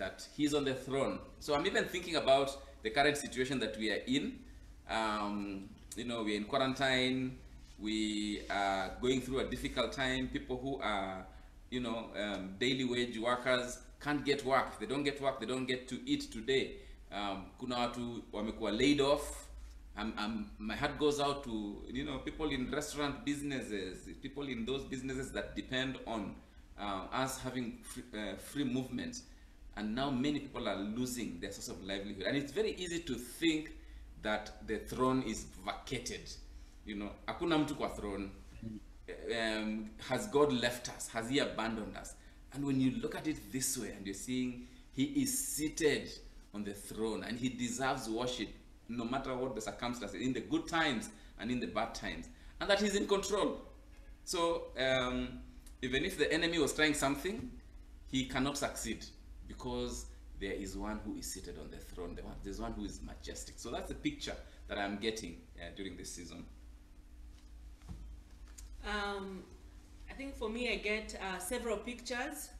Speaker 3: that he's on the throne. So I'm even thinking about the current situation that we are in. Um, you know, we're in quarantine. We are going through a difficult time. People who are, you know, um, daily wage workers can't get work. They don't get work. They don't get to eat today. Um, kuna watu wamekuwa laid off. Um, um, my heart goes out to you know people in restaurant businesses, people in those businesses that depend on uh, us having free, uh, free movement and now many people are losing their source of livelihood. And it's very easy to think that the throne is vacated. You know hakuna mtu kwa throne. Um, has god left us? Has he abandoned us? And when you look at it this way and you're seeing he is seated on the throne and he deserves worship no matter what the circumstances in the good times and in the bad times. And that he's in control. So um, even if the enemy was trying something he cannot succeed because there is one who is seated on the throne. There's one who is majestic. So that's the picture that I'm getting uh, during this season.
Speaker 2: Um, I think for me, I get uh, several pictures.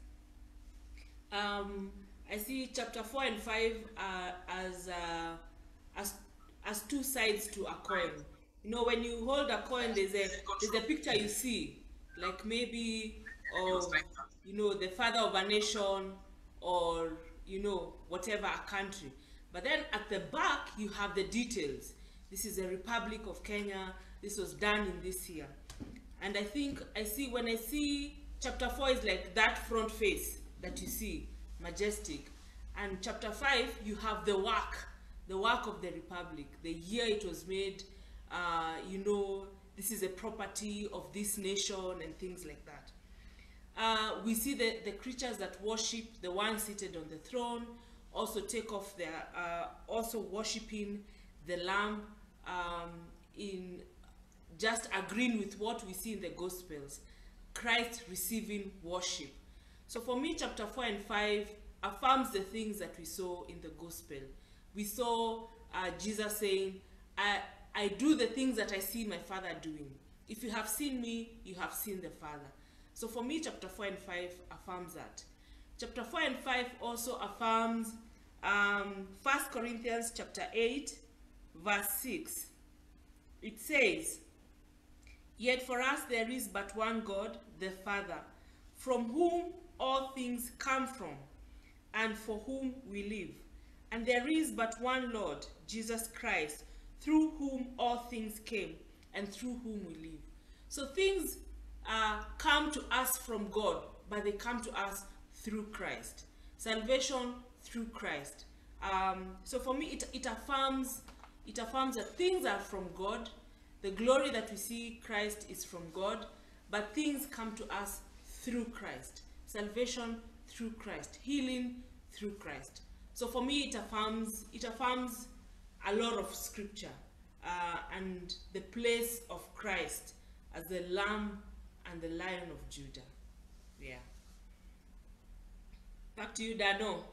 Speaker 2: Um, I see chapter four and five uh, as uh, as as two sides to a coin. You know, when you hold a coin, there's a there's a picture you see, like maybe of you know the father of a nation or you know whatever a country. But then at the back you have the details. This is a Republic of Kenya. This was done in this year. And I think I see when I see chapter 4 is like that front face that you see, majestic. And chapter 5, you have the work, the work of the Republic, the year it was made, uh, you know, this is a property of this nation and things like that. Uh, we see the, the creatures that worship the one seated on the throne also take off their, uh, also worshiping the Lamb um, in just agreeing with what we see in the Gospels, Christ receiving worship. So for me, chapter 4 and 5 affirms the things that we saw in the Gospel. We saw uh, Jesus saying, I, I do the things that I see my Father doing. If you have seen me, you have seen the Father. So for me, chapter 4 and 5 affirms that. Chapter 4 and 5 also affirms um, 1 Corinthians chapter 8, verse 6. It says, Yet for us there is but one God, the Father, from whom all things come from, and for whom we live. And there is but one Lord, Jesus Christ, through whom all things came, and through whom we live. So things uh, come to us from God, but they come to us through Christ. Salvation through Christ. Um, so for me, it, it affirms it affirms that things are from God. The glory that we see Christ is from God, but things come to us through Christ. Salvation through Christ. Healing through Christ. So for me, it affirms it affirms a lot of scripture uh, and the place of Christ as the Lamb and the Lion of Judah. Yeah. Back to you, Dano.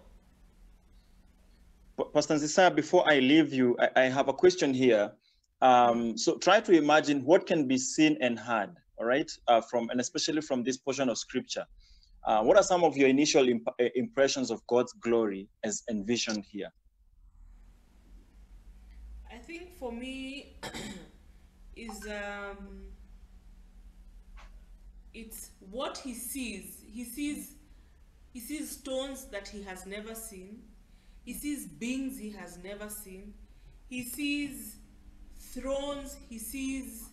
Speaker 1: Pa- Pastor Nzisa, before I leave you, I, I have a question here. Um, so try to imagine what can be seen and heard, all right, uh, from and especially from this portion of scripture. Uh, what are some of your initial imp- uh, impressions of God's glory as envisioned here?
Speaker 2: I think for me (clears throat) is um it's what he sees. He sees he sees stones that he has never seen. He sees beings he has never seen. He sees thrones. He sees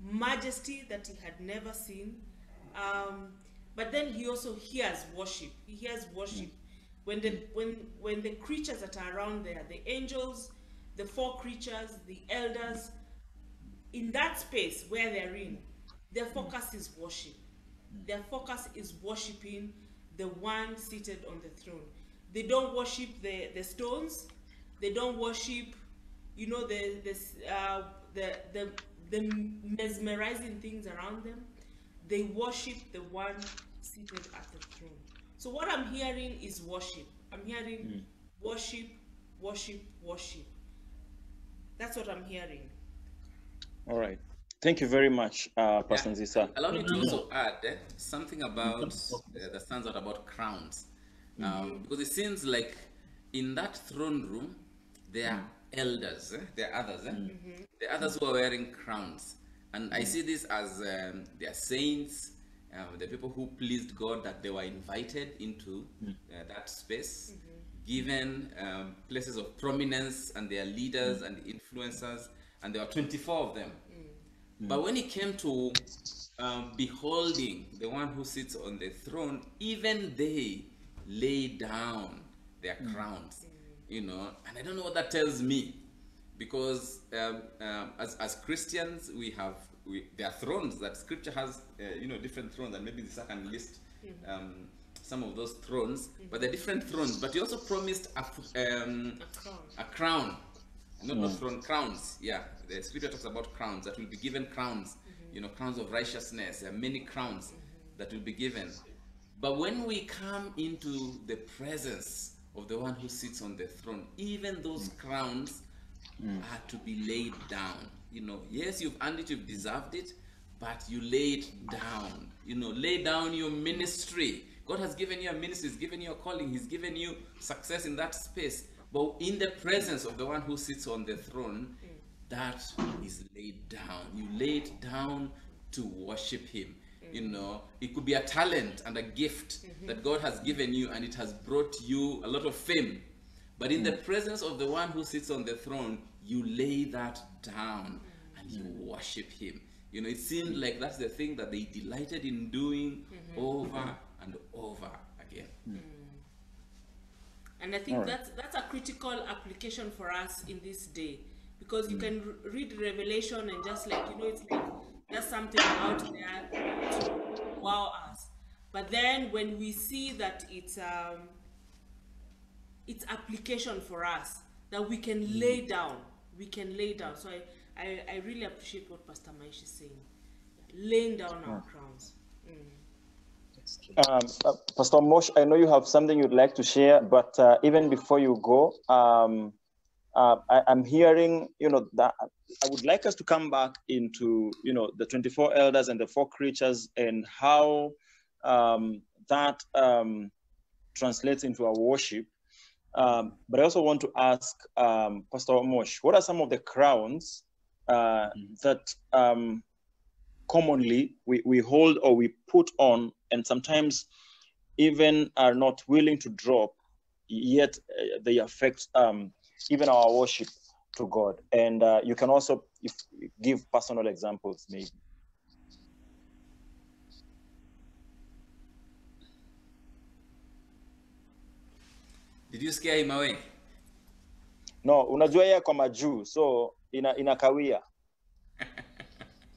Speaker 2: majesty that he had never seen. Um, but then he also hears worship. He hears worship. When the when when the creatures that are around there, the angels, the four creatures, the elders, in that space where they're in, their focus is worship. Their focus is worshiping the one seated on the throne. They don't worship the, the stones. They don't worship, you know, the the uh, the the the mesmerizing things around them. They worship the one seated at the throne. So what I'm hearing is worship. I'm hearing worship, worship, worship. That's what I'm hearing.
Speaker 1: All right. Thank you very much, uh, Pastor Nzisa.
Speaker 3: Allow me to also add eh, something about uh, that stands out about crowns. Um, because it seems like in that throne room, there are elders, eh? there are others, eh? there are others who are wearing crowns. And I see this as um, they are saints, um, the people who pleased God that they were invited into uh, that space, given um, places of prominence, and they are leaders and influencers, and there are 24 of them. But when it came to um, beholding the one who sits on the throne, even they lay down their crowns, you know, and I don't know what that tells me, because um, um, as, as Christians we have we, there are thrones that Scripture has, uh, you know, different thrones, and maybe the can list um, some of those thrones, but they're different thrones. But he also promised a, um, a crown not not throne crowns yeah. The scripture talks about crowns that will be given crowns mm-hmm. you know crowns of righteousness. There are many crowns mm-hmm. that will be given. But when we come into the presence of the one who sits on the throne even those mm. crowns mm. are to be laid down. You know yes you've earned it you've deserved it but you lay it down. You know lay down your ministry. God has given you a ministry he's given you a calling he's given you success in that space but in the presence of the one who sits on the throne mm. that is laid down. You lay it down to worship him. Mm. You know it could be a talent and a gift mm-hmm. that god has given you and it has brought you a lot of fame. But in the mm. presence of the one who sits on the throne you lay that down and you worship him. You know it seemed like that's the thing that they delighted in doing mm-hmm. over and over again
Speaker 2: And I think
Speaker 1: Alright.
Speaker 2: that's that's a critical application for us in this day because you can r- read Revelation and just like you know it's like there's something out there to wow us. But then when we see that it's um it's application for us that we can lay down, we can lay down. So I I, I really appreciate what Pastor Maish is saying, laying down our crowns.
Speaker 1: Um, uh, Pastor Mosh, I know you have something you'd like to share, but uh, even before you go, um, uh, I, I'm hearing, you know, that I would like us to come back into, you know, the 24 elders and the four creatures and how um, that um, translates into our worship. Um, but I also want to ask um, Pastor Mosh, what are some of the crowns uh, that um, commonly we, we hold or we put on and sometimes even are not willing to drop yet uh, they affect um, even our worship to god. And uh, you can also if, give personal examples maybe.
Speaker 3: Did you scare him away?
Speaker 1: No unajua yeye kwa majuu so ina inakawia. (laughs)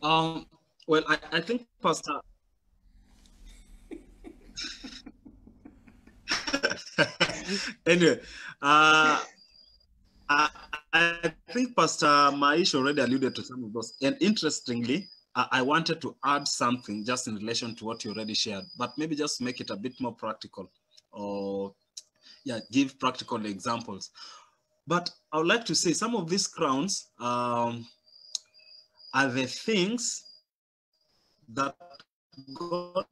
Speaker 8: Um, well, I, I think Pastor. Anyway, uh, I, I think Pastor Maish already alluded to some of those. And interestingly, I, I wanted to add something just in relation to what you already shared, but maybe just make it a bit more practical or, yeah, give practical examples. But I would like to say some of these crowns um, are the things that God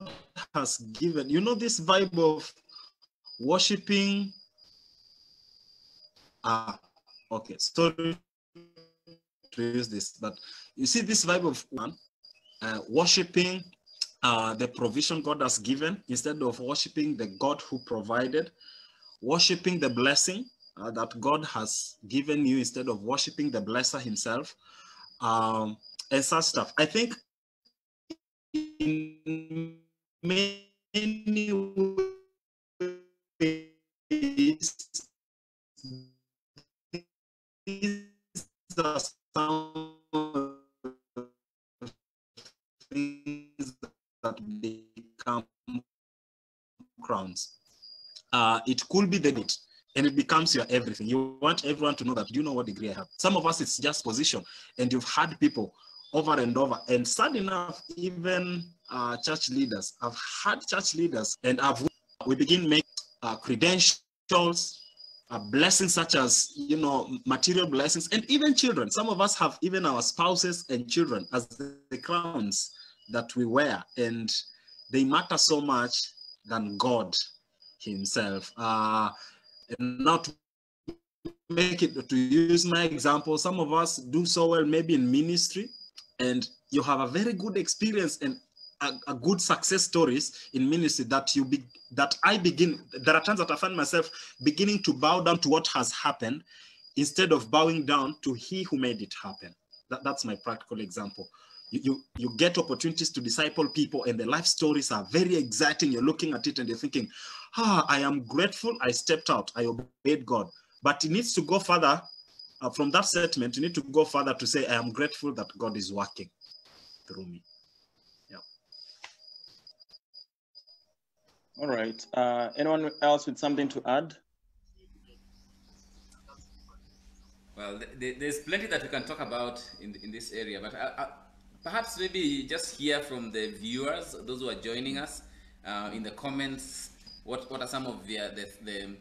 Speaker 8: has given. You know, this vibe of worshiping. Ah, okay, sorry to use this, but you see this vibe of one uh, worshiping uh, the provision God has given instead of worshiping the God who provided, worshiping the blessing uh, that God has given you instead of worshiping the blesser himself um, and such stuff. I think in many ways, some things that become crowns. Uh, it could be the need and it becomes your everything. You want everyone to know that Do you know what degree I have. Some of us, it's just position, and you've had people over and over. And sad enough, even uh, church leaders, I've had church leaders, and I've we begin make uh, credentials, uh, blessings such as you know material blessings, and even children. Some of us have even our spouses and children as the crowns that we wear, and they matter so much than God Himself. Uh, and not make it to use my example some of us do so well maybe in ministry and you have a very good experience and a, a good success stories in ministry that you be that i begin there are times that i find myself beginning to bow down to what has happened instead of bowing down to he who made it happen. That, that's my practical example. You, you you get opportunities to disciple people and the life stories are very exciting. You're looking at it and you're thinking ah i am grateful i stepped out. I obeyed god. But it needs to go further uh, from that statement you need to go further to say i am grateful that god is working through me
Speaker 1: All right. Uh, anyone else with something to add?
Speaker 3: Well, th- th- there's plenty that we can talk about in, in this area, but I, I, perhaps maybe just hear from the viewers, those who are joining us, uh, in the comments, what, what are some of their, the, the,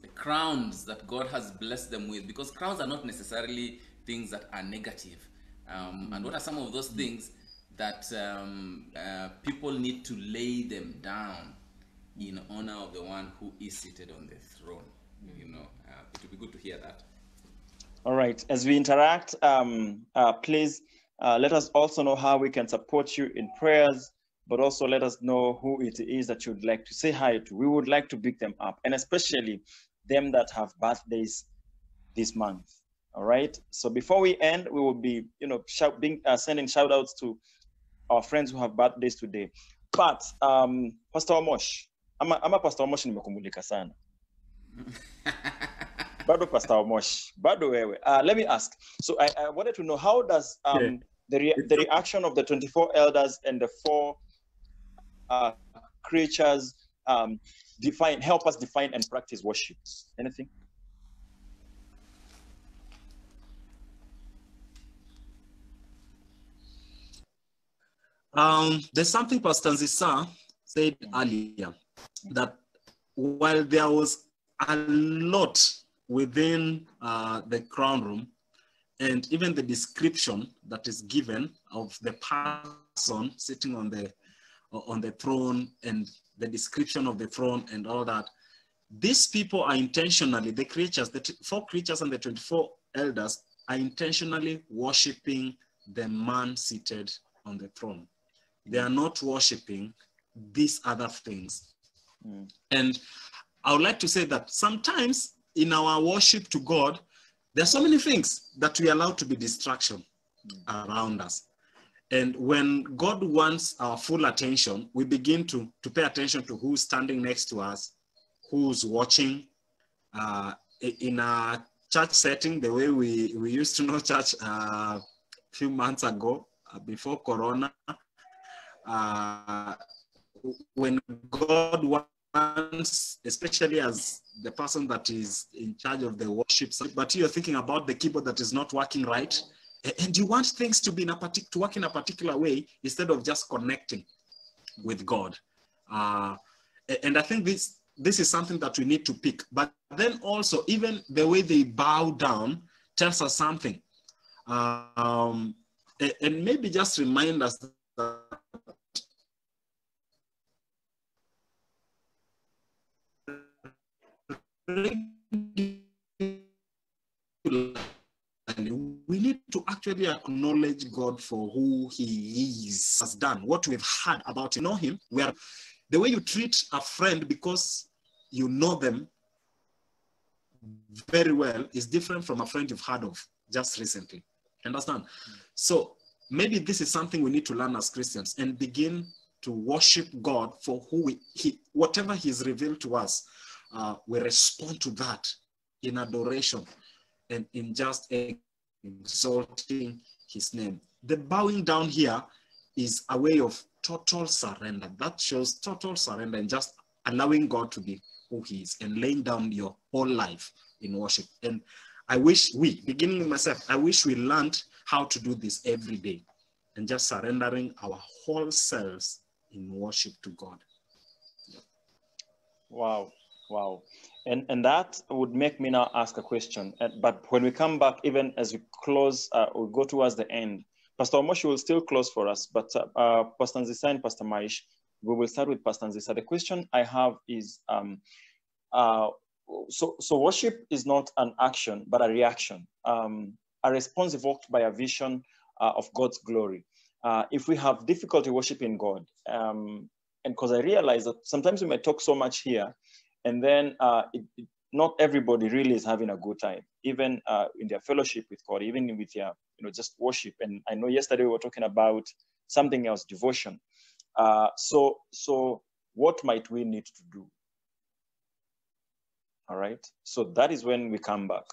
Speaker 3: the crowns that God has blessed them with? Because crowns are not necessarily things that are negative. Um, and what are some of those things that um, uh, people need to lay them down in honor of the one who is seated on the throne? You know, uh, it would be good to hear that.
Speaker 1: All right. As we interact, um, uh, please uh, let us also know how we can support you in prayers, but also let us know who it is that you'd like to say hi to. We would like to pick them up, and especially them that have birthdays this month. All right. So before we end, we will be, you know, shout, being, uh, sending shout outs to our friends who have birthdays today. But um, Pastor Omosh, ama, ama Pastor Omosh nimekumulika sana. (laughs) bado Pastor Omosh, bado wewe. Uh, let me ask. So I, I wanted to know how does um,
Speaker 8: Yeah.
Speaker 1: the, rea- the reaction of the 24 elders and the four uh, creatures um, define, help us define and practice worship? Anything?
Speaker 8: Um, there's something Pastor Nzisa said earlier that while there was a lot within uh, the crown room, and even the description that is given of the person sitting on the on the throne and the description of the throne and all that, these people are intentionally the creatures, the four creatures and the 24 elders are intentionally worshiping the man seated on the throne. They are not worshiping these other things.
Speaker 1: Mm.
Speaker 8: And I would like to say that sometimes in our worship to God, there are so many things that we allow to be distraction around us. And when God wants our full attention, we begin to, to pay attention to who's standing next to us, who's watching. Uh, in a church setting, the way we, we used to (laughs) know church uh, a few months ago, uh, before Corona, uh, when God wants, especially as the person that is in charge of the worship, but you're thinking about the keyboard that is not working right, and you want things to be in a partic- to work in a particular way instead of just connecting with God. Uh, and I think this this is something that we need to pick. But then also, even the way they bow down tells us something. Um, and maybe just remind us we need to actually acknowledge God for who He is, has done, what we've heard about Him. Know Him. We are the way you treat a friend because you know them very well is different from a friend you've heard of just recently. Understand? So maybe this is something we need to learn as Christians and begin to worship God for who we, he, whatever He's revealed to us, uh, we respond to that in adoration and in just exalting His name. The bowing down here is a way of total surrender. That shows total surrender and just allowing God to be who He is and laying down your whole life in worship. And I wish we, beginning with myself, I wish we learned how to do this every day and just surrendering our whole selves in worship to God.
Speaker 1: Wow, wow. And, and that would make me now ask a question. But when we come back, even as we close, uh, we go towards the end, Pastor Omoshi will still close for us, but uh, uh, Pastor Nzisa and Pastor Maish, we will start with Pastor Nzisa. The question I have is, um, uh, so, so worship is not an action, but a reaction, um, a response evoked by a vision uh, of God's glory. Uh, if we have difficulty worshiping God, um, and because I realize that sometimes we may talk so much here, and then uh, it, it- not everybody really is having a good time, even uh, in their fellowship with God, even with their, you know, just worship. And I know yesterday we were talking about something else, devotion. Uh, so, so what might we need to do? All right. So that is when we come back.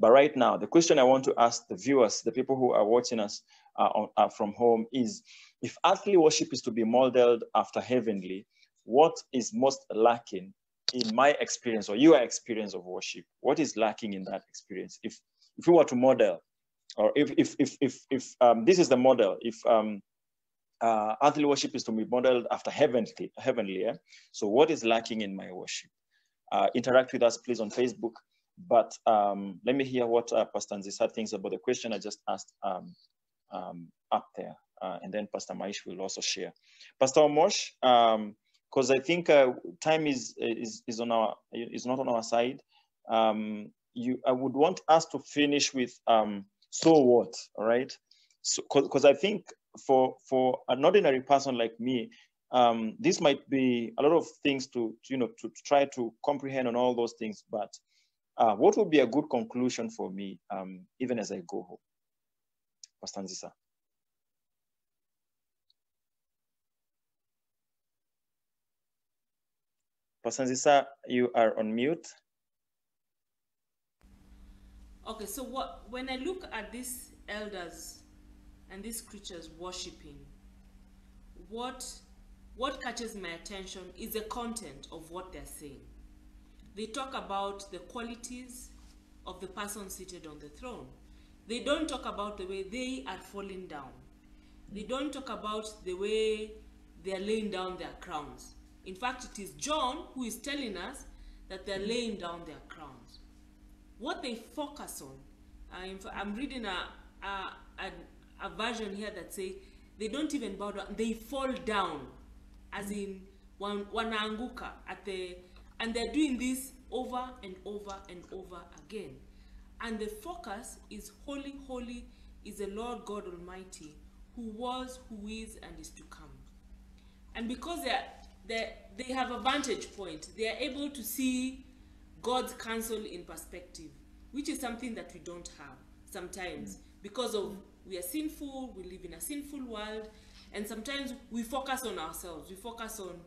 Speaker 1: But right now, the question I want to ask the viewers, the people who are watching us uh, on, uh, from home, is if earthly worship is to be modeled after heavenly, what is most lacking in my experience or your experience of worship? What is lacking in that experience? If if we were to model, or if if if if, if um, this is the model, if um, uh, earthly worship is to be modeled after heavenly, heavenly. So what is lacking in my worship? Uh, interact with us, please, on Facebook. But um, let me hear what uh, Pastor Nzisa thinks about the question I just asked um, um, up there. Uh, and then Pastor Maish will also share. Pastor Omosh, because I think uh, time is, is, is, on our, is not on our side. Um, you, I would want us to finish with um, so what, right? Because so, I think for, for an ordinary person like me, um, this might be a lot of things to, you know to, to, try to comprehend on all those things. But uh, what would be a good conclusion for me, um, even as I go home? Pastor Nzisa. Pastor Nzisa, you are on mute.
Speaker 2: Okay, so what when I look at these elders and these creatures worshiping, what what catches my attention is the content of what they're saying. They talk about the qualities of the person seated on the throne. They don't talk about the way they are falling down. They don't talk about the way they are laying down their crowns. In fact, it is John who is telling us that they're laying down their crowns. What they focus on, uh, I'm, I'm reading a, a, a, a version here that say they don't even bow down, they fall down as in wan, wanaanguka at the and they're doing this over and over and over again and the focus is holy holy is the lord god almighty who was who is and is to come and because they are they they have a vantage point. They are able to see god's counsel in perspective which is something that we don't have sometimes because of we are sinful we live in a sinful world and sometimes we focus on ourselves. We focus on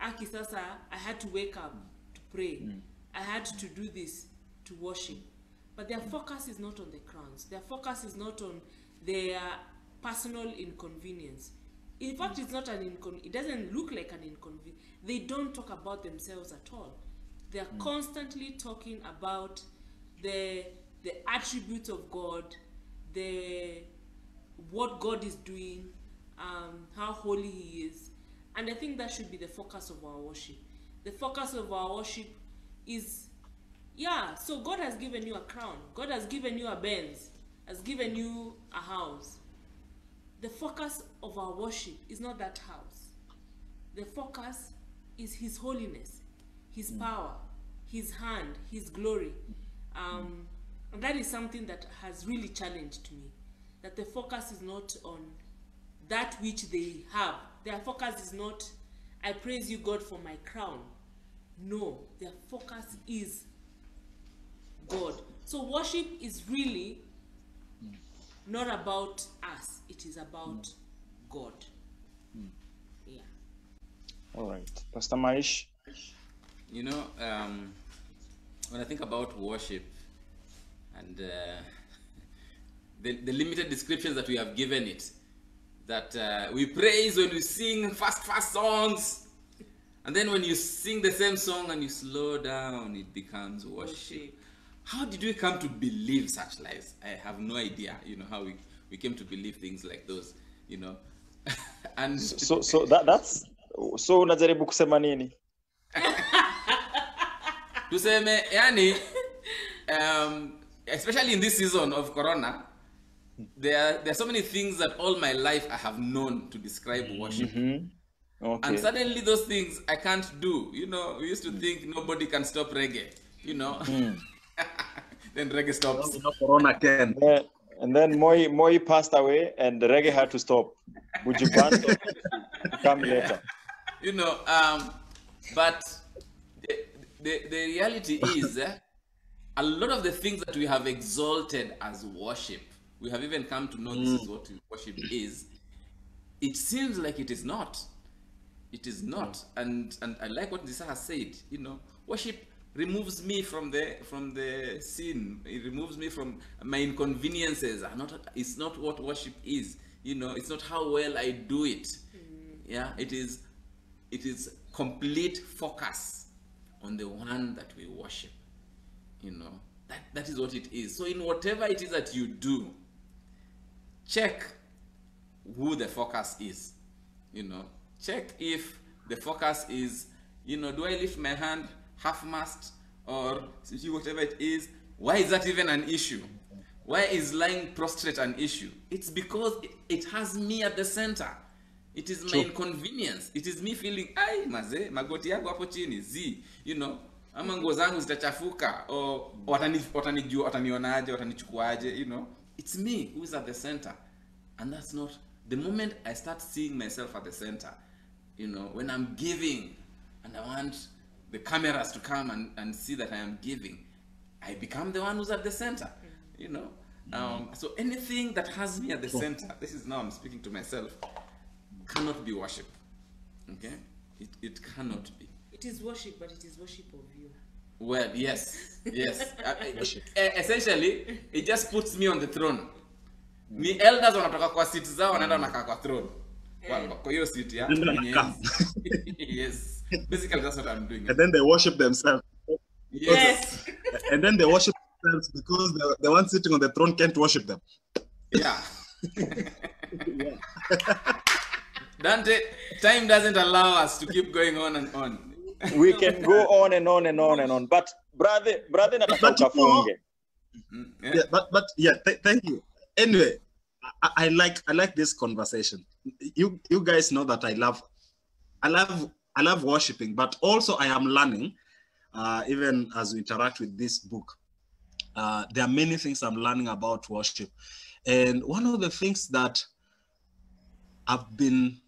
Speaker 2: aki sasa i had to wake up to pray. I had to do this to worship. But their focus is not on the crowns. Their focus is not on their personal inconvenience in fact it's not an incon it doesn't look like an inconvenience they don't talk about themselves at all. They are mm. constantly talking about the the attributes of god the what god is doing um, how holy he is. And i think that should be the focus of our worship. The focus of our worship is yeah so god has given you a crown. God has given you a benz. Has given you a house the focus of our worship is not that house the focus is his holiness his mm. power his hand his glory um, and that is something that has really challenged me that the focus is not on that which they have. Their focus is not, I praise you, God, for my crown. No, their focus is God. So worship is really not about us, it is about God. Yeah.
Speaker 1: All right. Pastor Maish.
Speaker 3: You know, um, when I think about worship and uh, (laughs) the, the limited descriptions that we have given it, that uh, we praise when we sing fast, fast songs, and then when you sing the same song and you slow down, it becomes worship. How did we come to believe such lies? I have no idea. You know how we, we came to believe things like those. You know, (laughs) and
Speaker 1: So so that, that's so unajaribu kusema nini? (laughs)
Speaker 3: tuseme yani um, especially in this season of corona there are, there are so many things that all my life i have known to describe worship
Speaker 1: Okay.
Speaker 3: and suddenly those things i can't do you know we used to think nobody can stop reggae you know then reggae stops.
Speaker 8: Corona can
Speaker 1: Yeah, and then Moi Moi passed away and the reggae had to stop. Buju Banton come later.
Speaker 3: you know um but the, the, the reality is eh, a lot of the things that we have exalted as worship we have even come to know this is what worship is. It seems like it is not. It is not. And and i like what Nzisa has said you know worship removes me from the from the sin it removes me from my inconveniences. Are not it's not what worship is. You know it's not how well i do it. Mm-hmm. Yeah it is it is complete focus on the one that we worship. You know that that is what it is. So in whatever it is that you do check who the focus is. You know check if the focus is you know do i lift my hand half mast or whatever it is why is that even an issue? Why is lying prostrate an issue? It's because it, it has me at the center. It is my
Speaker 1: True.
Speaker 3: inconvenience. It is me feeling ai mazee magoti yangu hapo chini z you know ama nguo zangu zitachafuka o watani- watanijua watanionaje watanichukuaje you know. It's me who is at the center. And that's not the moment i start seeing myself at the center you know when i'm giving and i want the cameras to come and, and see that i am giving i become the one who's at the center you know? Um, so anything that has me at the center this is now i'm speaking to myself cannot be worship okay? It, it cannot be.
Speaker 2: It is worship, but it is worship of you.
Speaker 3: well yes yes. (laughs) Uh, uh, essentially it just puts me on the throne. Ni elders wanatoka kwa seat zao wanaenda wanakaa kwa throne. Kwa, kwa hiyo seat ya (laughs) yes (laughs) basically that's what i'm doing
Speaker 8: and then they worship themselves
Speaker 3: yes (laughs)
Speaker 8: and then they worship themselves because the, the one sitting on the throne can't worship them
Speaker 3: yeah yeah. (laughs) dante time doesn't allow us to keep going on and on
Speaker 1: We can go on and on and on and on. But brother brother nataka
Speaker 8: But you know-
Speaker 1: ukafunge. Mm-hmm.
Speaker 8: yeah, but but yeah, th- thank you. Anyway, I, I like I like this conversation. You you guys know that I love I love I love worshiping, but also I am learning, uh, even as we interact with this book. Uh, there are many things I'm learning about worship, and one of the things that I've been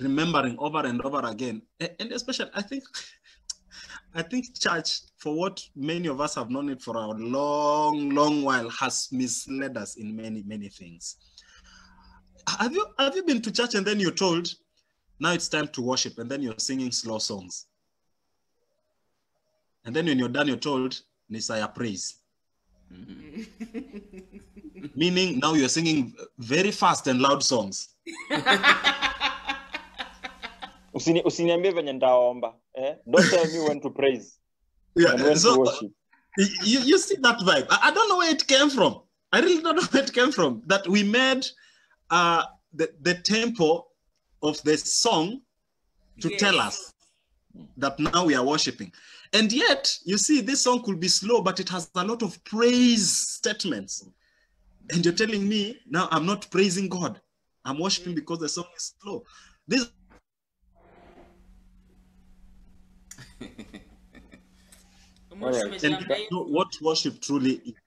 Speaker 8: remembering over and over again, and especially I think (laughs) I think church, for what many of us have known it for a long, long while, has misled us in many, many things. Have you have you been to church and then you're told, now it's time to worship, and then you're singing slow songs? And then when you're done, you're told, Nisaya praise. Meaning now you're singing very fast and loud songs. (laughs)
Speaker 1: Usini, usiniambie venye ndaomba. Eh? Don't tell me when to praise (laughs) and
Speaker 8: Yeah,
Speaker 1: when
Speaker 8: so
Speaker 1: to worship.
Speaker 8: you, you see that vibe. I, I don't know where it came from. I really don't know (laughs) where it came from. That we made uh, the, the tempo of the song to
Speaker 2: Yes.
Speaker 8: tell us that now we are worshiping. And yet, you see, this song could be slow, but it has a lot of praise statements. And you're telling me now I'm not praising God. I'm worshiping because the song is slow. This (laughs) and
Speaker 2: uh,
Speaker 8: umejam know what worship truly is.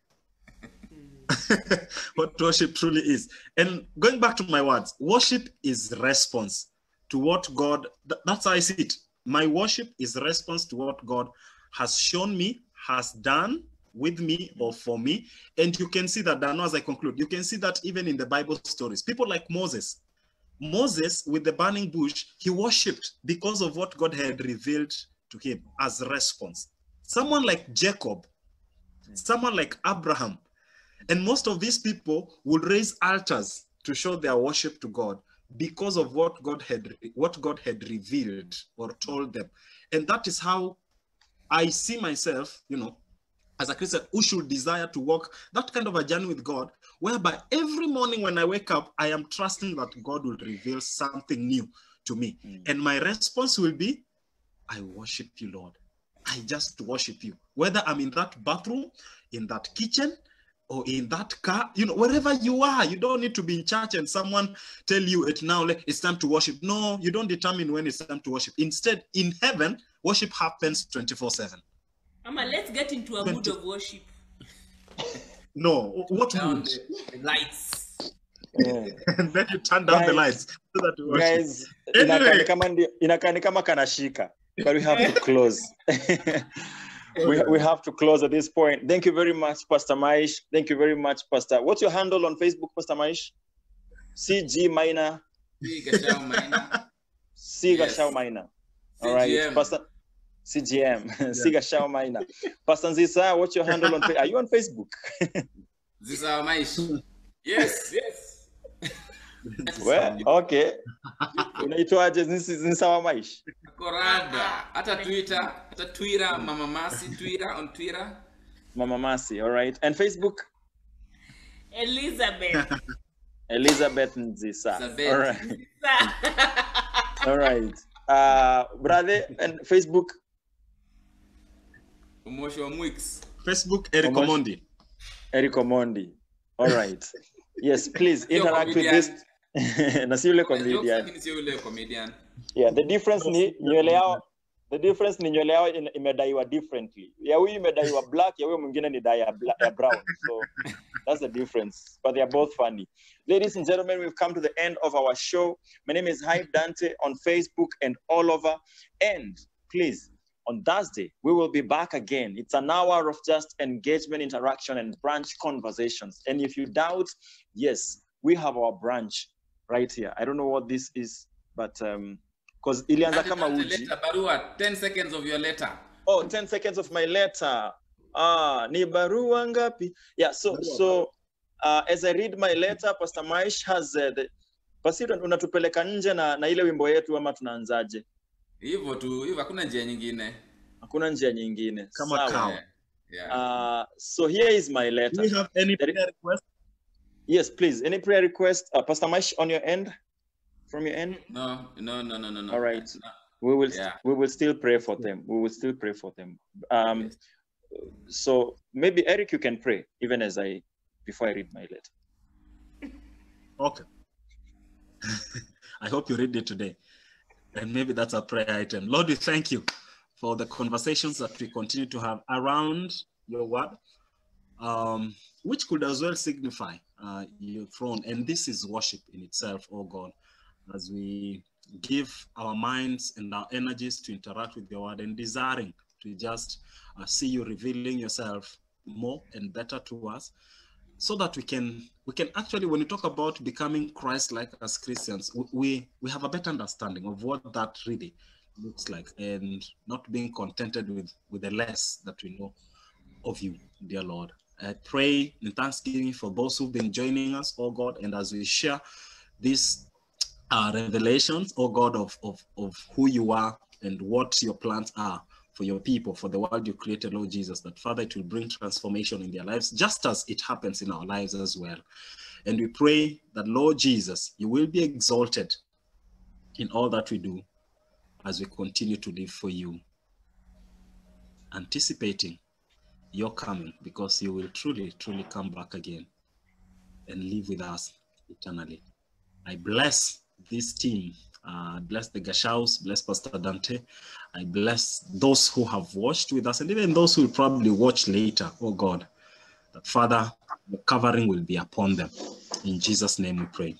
Speaker 8: (laughs) what worship truly is. And going back to my words, worship is response to what God, th- that's how I see it. My worship is response to what God has shown me, has done, with me or for me. And you can see that, now as I conclude, you can see that even in the Bible stories, people like Moses, Moses with the burning bush, he worshipped because of what God had revealed to him as response. Someone like Jacob, someone like Abraham, and most of these people would raise altars to show their worship to God because of what God had what God had revealed or told them. And that is how I see myself, you know, as a Christian who should desire to walk that kind of a journey with God, whereby every morning when I wake up, I am trusting that God will reveal something new to me. Hmm. And my response will be, I worship you, Lord. I just worship you. Whether I'm in that bathroom, in that kitchen, or in that car, you know, wherever you are, you don't need to be in church and someone tell you it now, like, it's time to worship. No, you don't determine when it's time to worship. Instead, in heaven, worship happens 24 7.
Speaker 2: Ama, let's get into a mood of worship. (laughs)
Speaker 8: No, what
Speaker 3: Down
Speaker 8: mood?
Speaker 3: the lights. (laughs)
Speaker 8: and then you turn down the
Speaker 1: Guys-
Speaker 8: lights so that you worship.
Speaker 1: guys
Speaker 8: Anyway.
Speaker 1: inakaa ni kama ndio- inakaa ni kama kanashika but we have to (laughs) close we, we have to close at this point. Thank you very much pastor maish thank you very much pastor. What's your handle on facebook pastor maish cg minor.
Speaker 3: Hii Gacau Maina.
Speaker 1: siga
Speaker 3: Yes.
Speaker 1: shao minor. All right pastor cgm siga (laughs) shao minor. Pastor nzisa what's your handle on Fa- are you on facebook? (laughs)
Speaker 3: Zisawa Maish. Yes, yes.
Speaker 1: Well okay unaitwaje Nisi- nzisawa maish
Speaker 3: Korada. Hata Twitter, hata Twitter, Mama Masi, Twitter on Twitter.
Speaker 1: mama masi all right and facebook
Speaker 2: Elizabeth. (laughs)
Speaker 1: elizabeth nzisa
Speaker 3: Elizabeth.
Speaker 1: all right (laughs) All right. Uh, brother, and Facebook.
Speaker 3: Omosho wa Mwix.
Speaker 8: Facebook, Eric
Speaker 1: Omosh-
Speaker 8: Omondi.
Speaker 1: Eric Omondi. All right. Yes, please interact with
Speaker 3: comedian.
Speaker 1: this. Na si comedian.
Speaker 3: lakini comedian.
Speaker 1: Yeah, the difference ni nywele yao the difference ni nywele yao ina- imedaiwa differently. Ya huyu imedaiwa black, ya huyo mwingine ni dye ya, bla- ya brown. So that's the difference. But they are both funny. Ladies and gentlemen, we've come to the end of our show. My name is Hype Dante on Facebook and all over. And please, on Thursday, we will be back again. It's an hour of just engagement, interaction, and brunch conversations. And if you doubt, yes, we have our brunch right here. I don't know what this is, but um, because ilianza kama uji.
Speaker 3: letter, barua 10 seconds of your letter
Speaker 1: Oh, 10 seconds of my letter. Ah, ni barua ngapi? Yeah, so so uh, as I read my letter, Pastor Maish has uh, the Pastor unatupeleka nje na, na ile wimbo yetu ama tunaanzaje?
Speaker 3: hivyo tu hivyo hakuna njia nyingine
Speaker 1: Hakuna njia nyingine.
Speaker 8: Kama
Speaker 1: Sawa.
Speaker 8: kawa.
Speaker 3: Yeah.
Speaker 1: Uh, so here is my letter.
Speaker 8: Do you have any prayer request?
Speaker 1: Yes, please. Any prayer request, uh, Pastor Maish, on your end? From your end?
Speaker 3: no no no no no no
Speaker 1: All right.
Speaker 3: No.
Speaker 1: We will
Speaker 3: Yeah.
Speaker 1: we will still pray for them. We will still pray for them. Um,
Speaker 3: Yes.
Speaker 1: so maybe Eric, you can pray even as I before I read my letter. (laughs)
Speaker 8: Okay. (laughs) I hope you read it today. And maybe that's a prayer item. Lord, we thank you for the conversations that we continue to have around your word, um, which could as well signify uh, your throne. And this is worship in itself, oh God, as we give our minds and our energies to interact with your word and desiring to just uh, see you revealing yourself more and better to us so that we can we can actually when we talk about becoming christ-like as christians we we have a better understanding of what that really looks like and not being contented with with the less that we know of you dear lord i pray in thanksgiving for those who've been joining us oh god and as we share these uh, revelations oh god of, of of who you are and what your plans are for your people, for the world you created, Lord Jesus, that Father, it will bring transformation in their lives, just as it happens in our lives as well. And we pray that, Lord Jesus, you will be exalted in all that we do as we continue to live for you, anticipating your coming, because you will truly, truly come back again and live with us eternally. I bless this team. Uh, bless the Gacaus, bless Pastor Dante. I bless those who have watched with us and even those who will probably watch later. Oh God, that Father, the covering will be upon them. In Jesus' name we pray.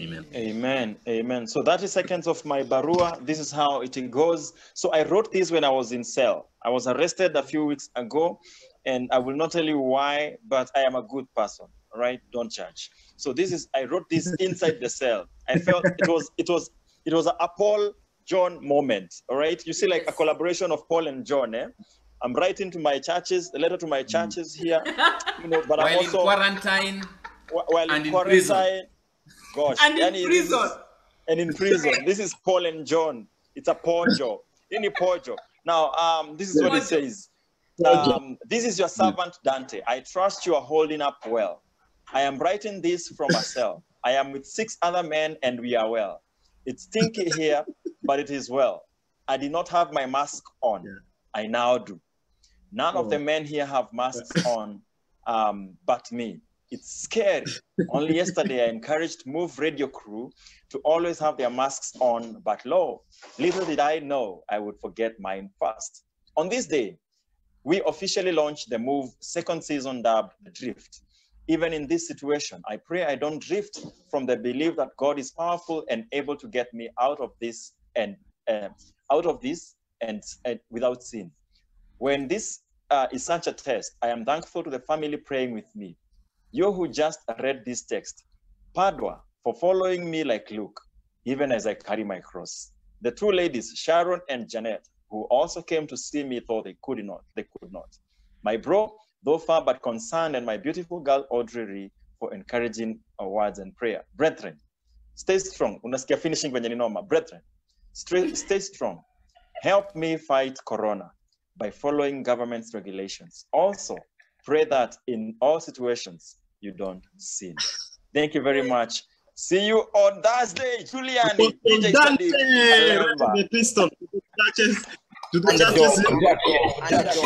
Speaker 8: Amen.
Speaker 1: Amen. Amen. So 30 seconds of my barua. This is how it goes. So I wrote this when I was in cell. I was arrested a few weeks ago and I will not tell you why, but I am a good person. right? don't judge. So this is I wrote this (laughs) inside the cell. I felt it was it was it was a Paul John moment. All right, you see like a collaboration of Paul and John. Eh? I'm writing to my churches, a letter to my churches here. You know, but
Speaker 3: While
Speaker 1: I'm
Speaker 3: in
Speaker 1: also
Speaker 3: quarantine
Speaker 1: wh- while
Speaker 3: and
Speaker 1: in
Speaker 3: in prison.
Speaker 1: Gosh,
Speaker 2: And in
Speaker 1: yani this is-
Speaker 2: prison.
Speaker 1: and in prison. this is Paul and John. It's a pojo. Any pojo. Now, um, this is what it says. Um, this is your servant Dante. I trust you are holding up well. I am writing this from a cell. I am with six other men and we are well. It's stinky here, but it is well. I did not have my mask on. I now do. None of the men here have masks (laughs) on, um, but me. It's scary. Only yesterday I encouraged Move Radio crew to always have their masks on, but lo, little did I know I would forget mine first. On this day, we officially launched the Move second season dubbed Drift. Even in this situation, I pray I don't drift from the belief that God is powerful and able to get me out of this and uh, out of this and, and without sin. When this uh, is such a test, I am thankful to the family praying with me. You who just read this text, Padua for following me like Luke, even as I carry my cross. The two ladies, Sharon and Janet, who also came to see me, thought they could not. They could not. My bro, though far but concerned, and my beautiful girl Audrey for encouraging our words and prayer. Brethren, stay strong. Unasikia finishing kwenye ni noma. Brethren, stay strong. Help me fight Corona by following government's regulations. Also, pray that in all situations you don't sin. Thank you very much. See you on Thursday, Giuliani. DJ
Speaker 8: Dante,
Speaker 1: Sadiq. Remember.
Speaker 8: the pistol to the churches, to the
Speaker 7: Underdog
Speaker 8: churches.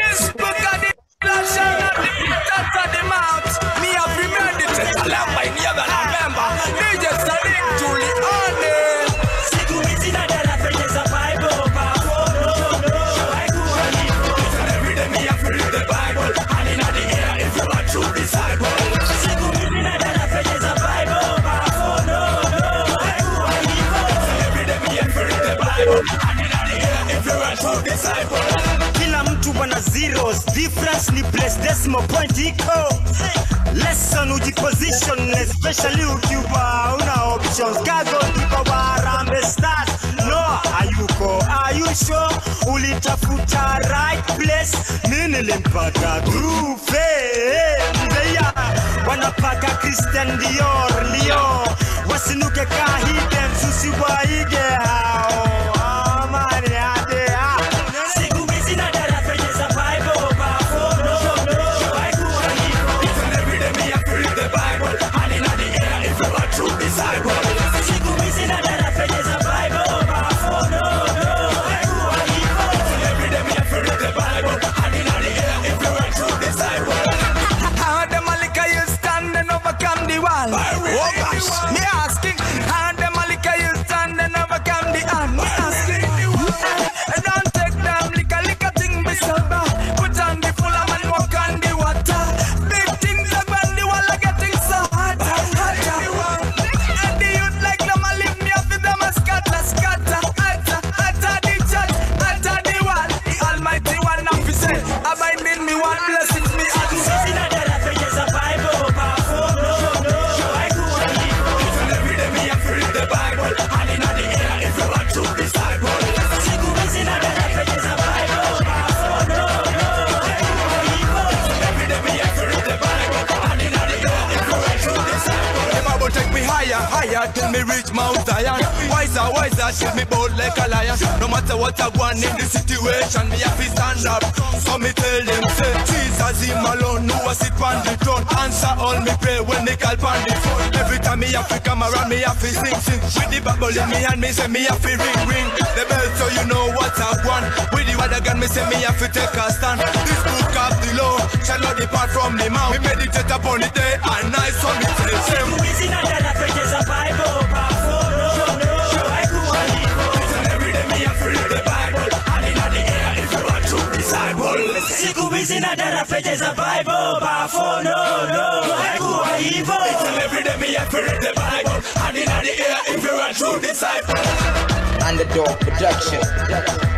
Speaker 5: This book of the flesh and of the touch of the mouth. Me a premeditate. I
Speaker 4: kila na zeros. Difference ni place decimal point iko. Lesson ujiposition especially ukiwa una options. Kago kipa warambe stars. No ayuko ayusho ulitafuta right place? Nini nilimpata through faith wanapaka christian dior lio wasinuke ka hidden usiwaige hao
Speaker 5: are true disciple.
Speaker 4: Siku hizi
Speaker 5: me sing, sing. With the Bible in me hand, me say me have to ring, ring. The bell so you know what I want. With the word again, me say me have to take a stand. This book of the law shall not depart from the mouth. Me meditate upon it day and night, so me tell them.
Speaker 4: Siku hizi na dada penye za Bible, Papa, no, no, haikuwa hivyo.
Speaker 5: Every day me have to read the Bible, and in the if you are true disciple.
Speaker 4: Siku hizi na dada penye za Bible, Papa, no, no, haikuwa hivyo.
Speaker 5: Every day me to read the true disciple.
Speaker 7: Underdog Production.